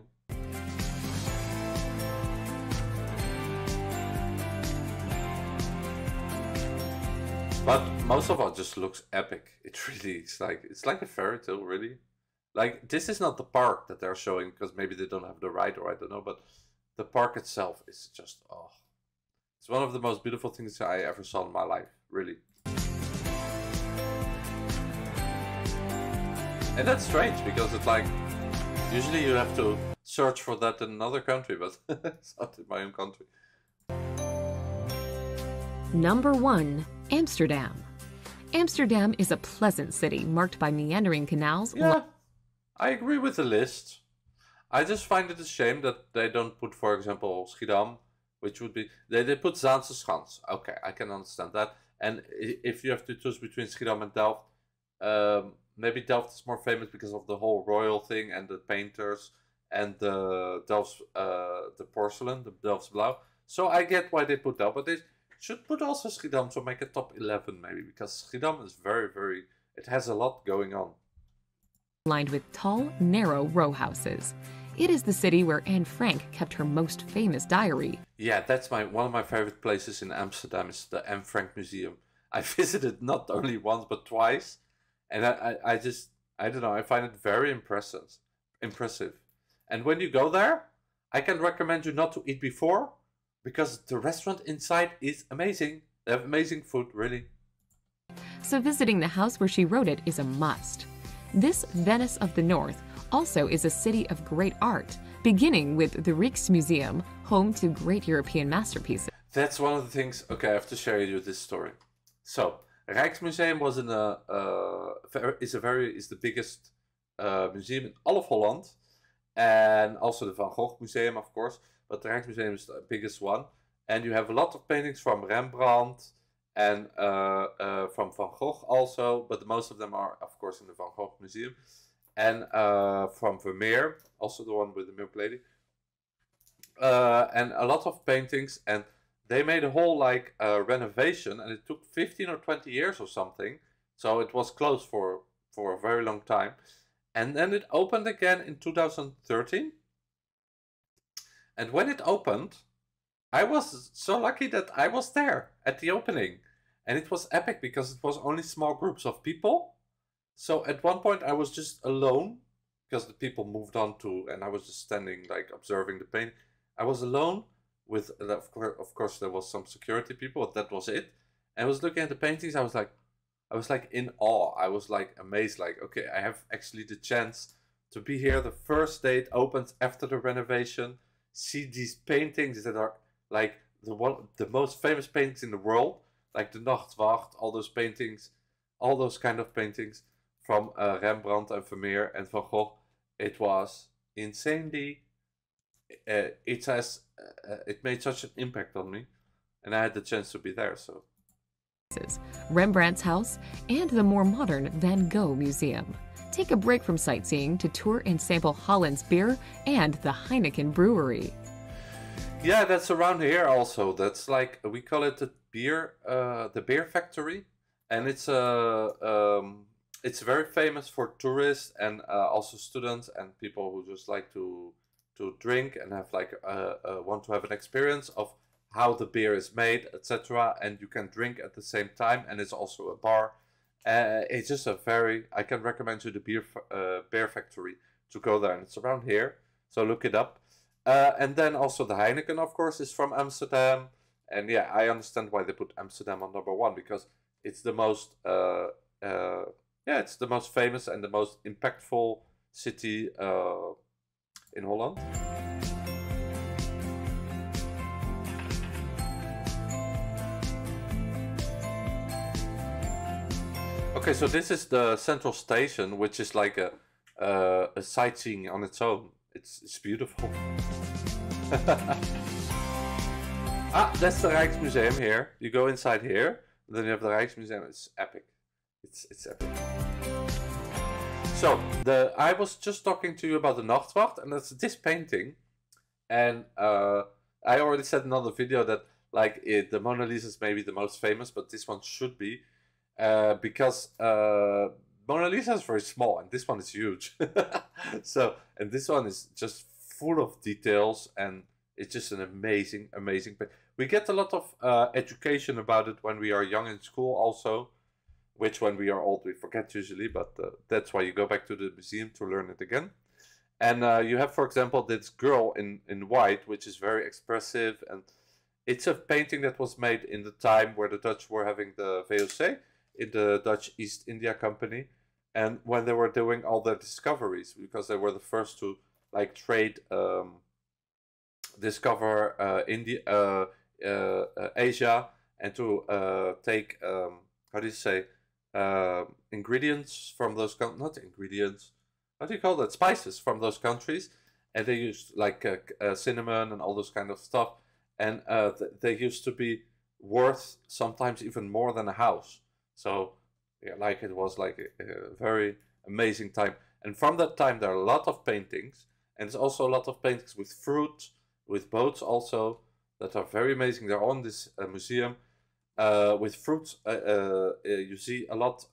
But most of it just looks epic. It really is like it's like a fairy tale, really. Like this is not the park that they're showing because maybe they don't have the right or I don't know, but the park itself is just oh, it's one of the most beautiful things I ever saw in my life, really. And that's strange because it's like usually you have to search for that in another country, but it's not in my own country. Number 1. Amsterdam. Amsterdam is a pleasant city marked by meandering canals. Yeah, I agree with the list. I just find it a shame that they don't put, for example, Schiedam, which would be they, they put Zaanse Schans. Okay, I can understand that. And if you have to choose between Schiedam and Delft, um, maybe Delft is more famous because of the whole royal thing and the painters and the Delft's uh, the porcelain, the Delft's Blauw. So I get why they put Delft, but they should put also Schiedam to make a top 11 maybe because Schiedam is very, very, it has a lot going on. Lined with tall, narrow row houses. It is the city where Anne Frank kept her most famous diary. Yeah, that's my one of my favorite places in Amsterdam is the Anne Frank Museum. I visited not only once but twice, and I, I, I just I don't know I find it very impressive, impressive. And when you go there, I can recommend you not to eat before because the restaurant inside is amazing. They have amazing food, really. So visiting the house where she wrote it is a must. This Venice of the North also is a city of great art, beginning with the Rijksmuseum, home to great European masterpieces. That's one of the things. Okay, I have to share you this story. So, Rijksmuseum was in a uh, is a very is the biggest uh, museum in all of Holland, and also the Van Gogh Museum, of course. But the Rijksmuseum is the biggest one, and you have a lot of paintings from Rembrandt and from Van Gogh also, but most of them are, of course, in the Van Gogh Museum, and from Vermeer, also the one with the Milk Lady, and a lot of paintings, and they made a whole like uh, renovation, and it took 15 or 20 years or something, so it was closed for for a very long time, and then it opened again in 2013 and when it opened, I was so lucky that I was there at the opening. And it was epic because it was only small groups of people. So at one point I was just alone because the people moved on to, and I was just standing like observing the paint. I was alone with, of course, of course there was some security people, but that was it. And I was looking at the paintings. I was like, I was like in awe. I was like amazed. Like, okay, I have actually the chance to be here. The first day it opens after the renovation see these paintings that are like the one the most famous paintings in the world, like the Nachtwacht, all those paintings, all those kind of paintings from uh, Rembrandt and Vermeer and Van Gogh. It was insanely. Uh, it has uh, it made such an impact on me, and I had the chance to be there. So. Rembrandt's house and the more modern Van Gogh Museum. Take a break from sightseeing to tour and sample Holland's beer and the Heineken Brewery. Yeah, that's around here also. That's like we call it the beer, uh, the beer factory, and it's a uh, um, it's very famous for tourists and uh, also students and people who just like to to drink and have like uh, want to have an experience of how the beer is made, etc. And you can drink at the same time, and it's also a bar uh, it's just a very, I can recommend you the beer, uh, beer factory to go there. And it's around here, so look it up. Uh, and then also the Heineken, of course, is from Amsterdam. And yeah, I understand why they put Amsterdam on number one because it's the most, uh, uh, yeah, it's the most famous and the most impactful city uh, in Holland. Okay, so this is the central station, which is like a uh, a sightseeing on its own. It's it's beautiful. ah, that's the Rijksmuseum here. You go inside here, then you have the Rijksmuseum. It's epic. It's it's epic. So the I was just talking to you about the Nachtwacht, and it's this painting, and uh, I already said in another video that like it, the Mona Lisa is maybe the most famous, but this one should be uh, because uh, Mona Lisa is very small and this one is huge. so and this one is just full of details and it's just an amazing, amazing. We get a lot of uh, education about it when we are young in school, also, which when we are old we forget usually, but uh, that's why you go back to the museum to learn it again. And uh, you have, for example, this girl in, in white, which is very expressive. And it's a painting that was made in the time where the Dutch were having the VOC, in the Dutch East India Company. And when they were doing all their discoveries, because they were the first to like trade, um, discover uh, India, uh, uh, uh Asia, and to uh, take, um, how do you say, uh, ingredients from those, not ingredients, what do you call that? Spices from those countries. And they used like uh, uh, cinnamon and all those kind of stuff. And uh, th they used to be worth sometimes even more than a house. So yeah like it was like a, a very amazing time. And from that time there are a lot of paintings. And there's also a lot of paintings with fruit with boats also that are very amazing. They're on this uh, museum uh, with fruits uh, you see a lot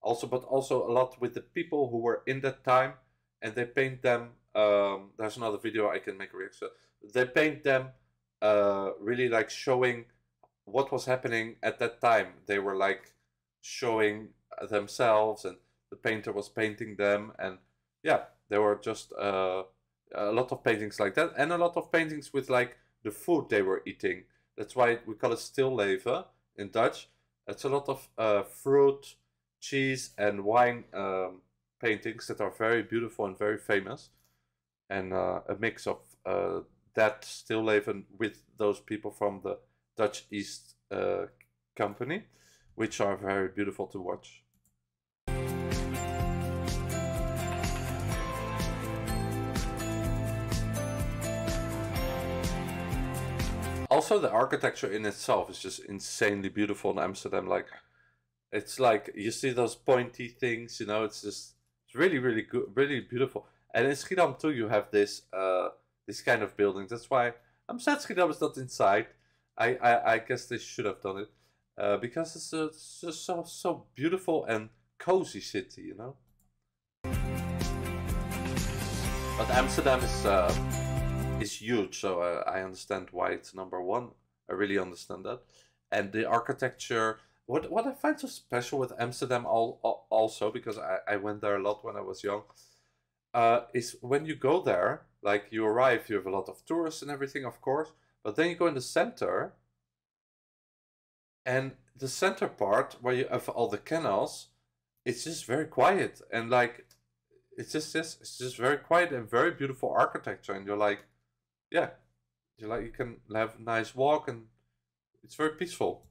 also but also a lot with the people who were in that time and they paint them um, there's another video i can make a reaction. They paint them uh, really like showing what was happening at that time. They were like showing themselves and the painter was painting them and yeah there were just uh, a lot of paintings like that and a lot of paintings with like the food they were eating that's why we call it stilleven in dutch it's a lot of uh, fruit cheese and wine um, paintings that are very beautiful and very famous, and uh, a mix of uh, that stilleven with those people from the Dutch East uh, Company, which are very beautiful to watch. Also, the architecture in itself is just insanely beautiful in Amsterdam. Like, it's like you see those pointy things, you know. It's just it's really, really good, really beautiful. And in Schiedam too, you have this uh, this kind of building. That's why I'm sad Schiedam is not inside. I, I, I guess they should have done it uh, because it's, a, it's just so so beautiful and cozy city, you know. But Amsterdam is uh, is huge, so uh, I understand why it's number one. I really understand that, and the architecture what what I find so special with Amsterdam all, all also because I, I went there a lot when I was young, uh, is when you go there, like you arrive, you have a lot of tourists and everything, of course, but then you go in the center, and the center part where you have all the canals, it's just very quiet and like it's just it's just very quiet and very beautiful architecture, and you're like, yeah, you like you can have a nice walk and it's very peaceful.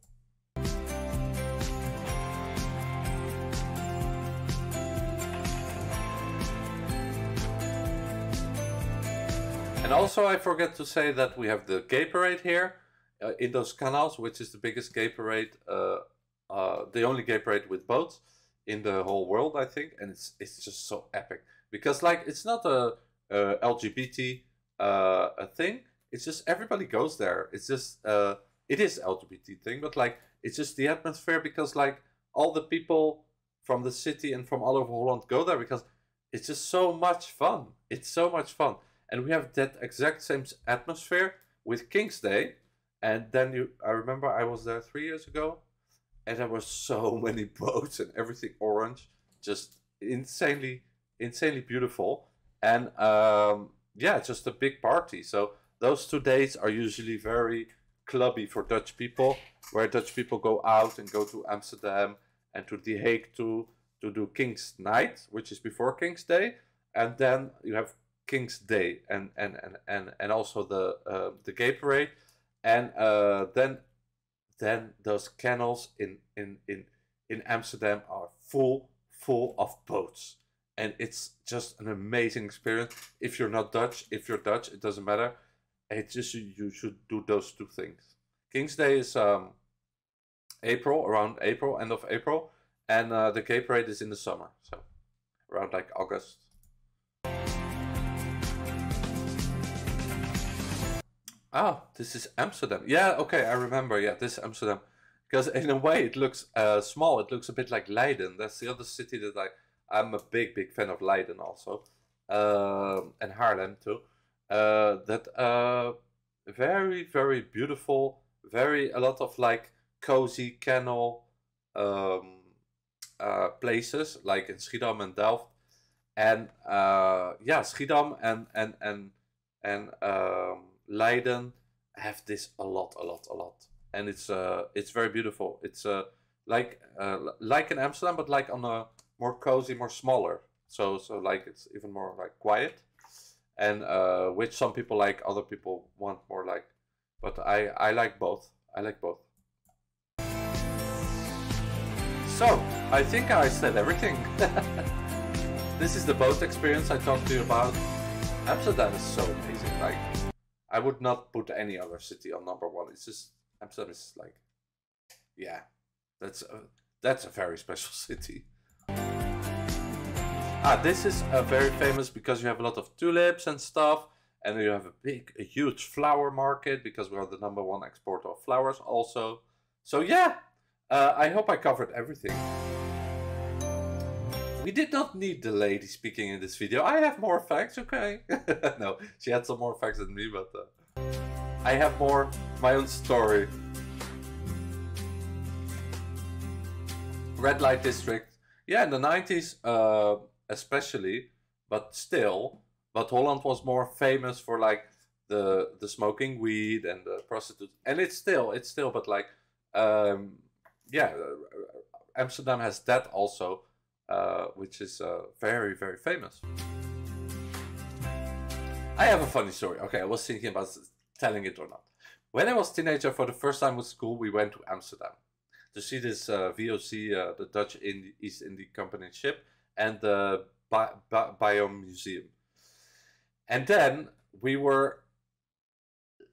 And also I forget to say that we have the gay parade here uh, in those canals, which is the biggest gay parade, uh, uh, the only gay parade with boats in the whole world, I think. And it's it's just so epic because like it's not a, a LGBT uh, a thing. It's just everybody goes there. It's just uh, it is LGBT thing, but like it's just the atmosphere because like all the people from the city and from all over Holland go there because it's just so much fun. It's so much fun and we have that exact same atmosphere with King's Day. And then you, I remember I was there three years ago, and there were so many boats and everything orange, just insanely, insanely beautiful. And um, yeah, it's just a big party. So those two days are usually very clubby for Dutch people, where Dutch people go out and go to Amsterdam and to The Hague to to do King's Night, which is before King's Day, and then you have King's Day and and and and, and also the uh, the gay parade, and uh, then then those canals in in in in Amsterdam are full full of boats, and it's just an amazing experience. If you're not Dutch, if you're Dutch, it doesn't matter. It's just you should do those two things. King's Day is um, April, around April, end of April, and uh, the gay parade is in the summer. So around like August. Oh, this is Amsterdam. Yeah, okay, I remember. Yeah, this is Amsterdam. Because in a way it looks uh, small. It looks a bit like Leiden. That's the other city that I... I'm a big, big fan of Leiden also. Um, and Haarlem too. Uh, that uh, very, very beautiful. Very, a lot of like cozy canal um, uh, places. Like in Schiedam and Delft. And uh, yeah, Schiedam and, and, and, and um, Leiden have this a lot, a lot, a lot, and it's uh, it's very beautiful. It's uh, like uh, like in Amsterdam, but like on a more cozy, more smaller. So so like it's even more like quiet, and uh, which some people like, other people want more like. But I I like both. I like both. So I think I said everything. this is the boat experience I talked to you about. Amsterdam is so amazing. Like I would not put any other city on number one. It's just Amsterdam is like, yeah, that's a, that's a very special city. Ah, this is a very famous because you have a lot of tulips and stuff, and you have a big, a huge flower market because we are the number one exporter of flowers also. So yeah, uh, I hope I covered everything. We did not need the lady speaking in this video. I have more facts, okay? no, she had some more facts than me, but uh, I have more my own story. Red light district. Yeah, in the 90s uh, especially, but still, but Holland was more famous for like the the smoking weed and the prostitutes. And it's still, it's still, but like, um, yeah, Amsterdam has that also uh, which is uh, very, very famous. I have a funny story. Okay, I was thinking about telling it or not. When I was teenager, for the first time with school, we went to Amsterdam to see this uh, VOC, uh, the Dutch Indi East India Company ship, and the Bi Bi Biome Museum. And then we were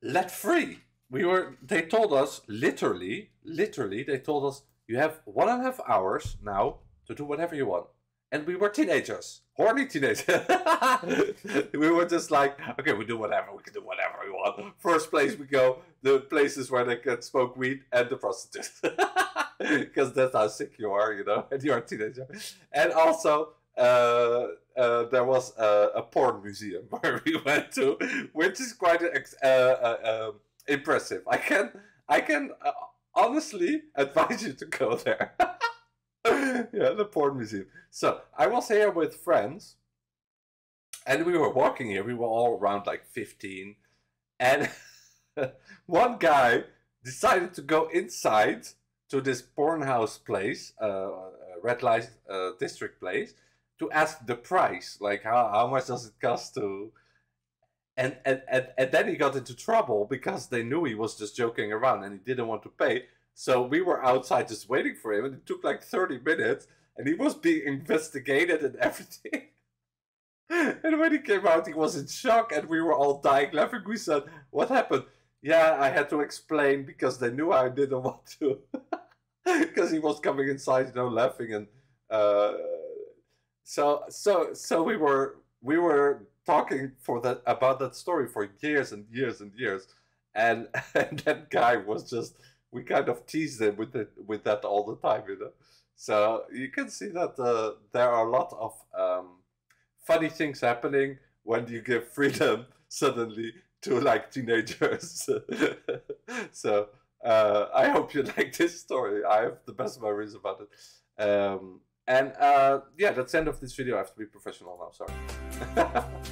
let free. We were. They told us literally, literally, they told us you have one and a half hours now to do whatever you want. And we were teenagers, horny teenagers. we were just like, okay, we do whatever, we can do whatever we want. First place we go, the places where they can smoke weed and the prostitutes. Because that's how sick you are, you know, and you're a teenager. And also, uh, uh, there was a, a, porn museum where we went to, which is quite uh, uh um, impressive. I can, I can uh, honestly advise you to go there. yeah, the porn museum. So I was here with friends, and we were walking here. We were all around like 15, and one guy decided to go inside to this porn house place, uh, red light uh, district place, to ask the price. Like, how, how much does it cost to. And, and, and, and then he got into trouble because they knew he was just joking around and he didn't want to pay. So we were outside just waiting for him, and it took like 30 minutes, and he was being investigated and everything. and when he came out, he was in shock, and we were all dying laughing. We said, What happened? Yeah, I had to explain because they knew I didn't want to. Because he was coming inside, you know, laughing and uh, so so so we were we were talking for that about that story for years and years and years, and and that guy was just we kind of teased him with it with that all the time, you know. So you can see that uh, there are a lot of um, funny things happening when you give freedom suddenly to like teenagers. so uh, I hope you like this story. I have the best memories about it. Um, and uh, yeah, that's the end of this video. I have to be professional now. Sorry.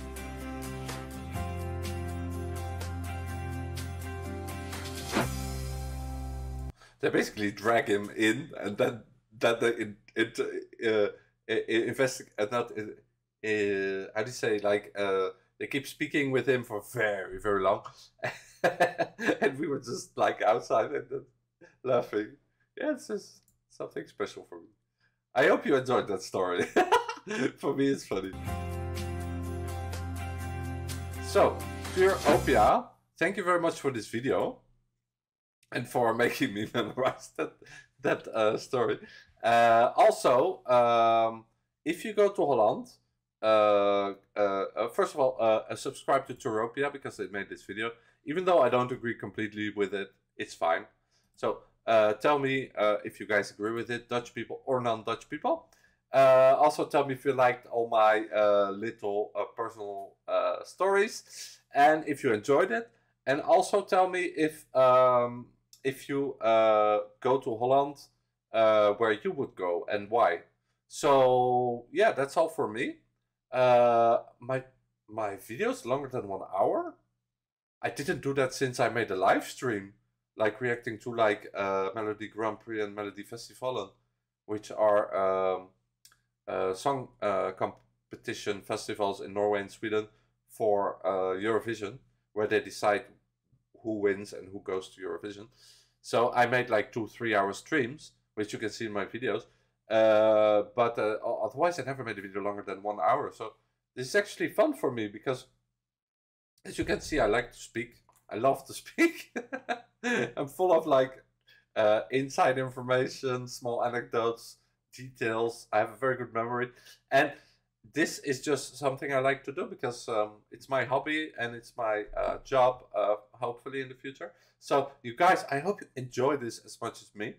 they basically drag him in, and then then they in, it, uh, investigate. Uh, not uh, uh, how do you say like uh, they keep speaking with him for very very long, and we were just like outside and laughing. Yeah, it's just something special for me. I hope you enjoyed that story. for me, it's funny. So, Touropia, thank you very much for this video and for making me memorize that that uh, story. Uh, also, um, if you go to Holland, uh, uh, uh, first of all, uh, subscribe to Touropia because they made this video. Even though I don't agree completely with it, it's fine. So uh, tell me uh, if you guys agree with it, Dutch people or non-Dutch people. Uh, also tell me if you liked all my uh, little uh, personal uh, stories and if you enjoyed it. And also tell me if um, if you go to Holland, where you would go and why. So yeah, that's all for me. my my videos longer than one hour. I didn't do that since I made a live stream like reacting to like uh, Melodi Grand Prix and Melodifestivalen, which are um, uh, song uh, competition festivals in Norway and Sweden for uh, Eurovision, where they decide who wins and who goes to Eurovision. So I made like two, three hour streams, which you can see in my videos. Uh, but uh, otherwise, I never made a video longer than one hour. So this is actually fun for me because, as you can see, I like to speak. I love to speak. I'm full of like uh, inside information, small anecdotes, details. I have a very good memory, and this is just something I like to do because um, it's my hobby and it's my uh, job. Uh, hopefully in the future. So you guys, I hope you enjoy this as much as me.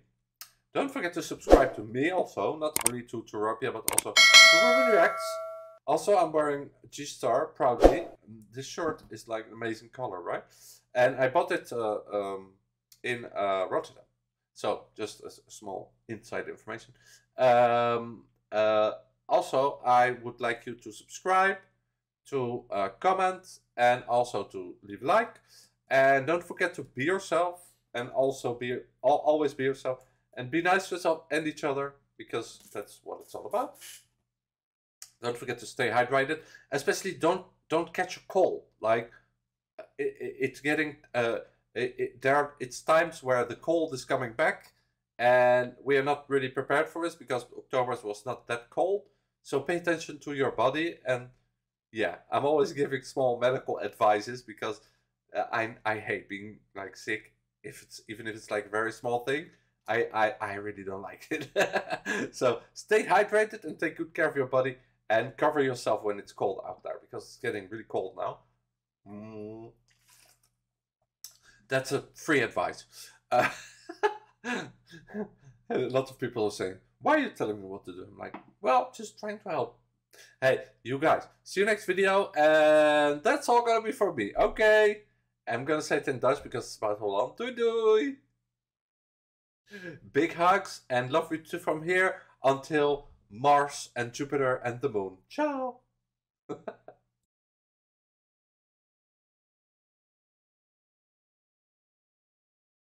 Don't forget to subscribe to me also, not only to Touropia, but also to Ruben Reacts. Also, I'm wearing G-Star proudly. This shirt is like an amazing color, right? And I bought it uh, um, in uh, Rotterdam. So just a, small inside information. Um, uh, also, I would like you to subscribe, to uh, comment, and also to leave like. And don't forget to be yourself, and also be always be yourself, and be nice to yourself and each other because that's what it's all about. Don't forget to stay hydrated, especially don't don't catch a cold. Like it, it, it's getting uh, it, there are, it's times where the cold is coming back and we are not really prepared for this because October was not that cold. So pay attention to your body and yeah, I'm always giving small medical advices because uh, I I hate being like sick if it's even if it's like a very small thing. I I, I really don't like it. so stay hydrated and take good care of your body and cover yourself when it's cold out there because it's getting really cold now. Mm. That's a free advice. Uh, a lot of people are saying, why are you telling me what to do? I'm like, well, just trying to help. Hey, you guys, see you next video, and that's all gonna be for me, okay? I'm gonna say it in Dutch because it's about Holland. Doei doei! Big hugs and love you too from here until Mars and Jupiter and the moon. Ciao!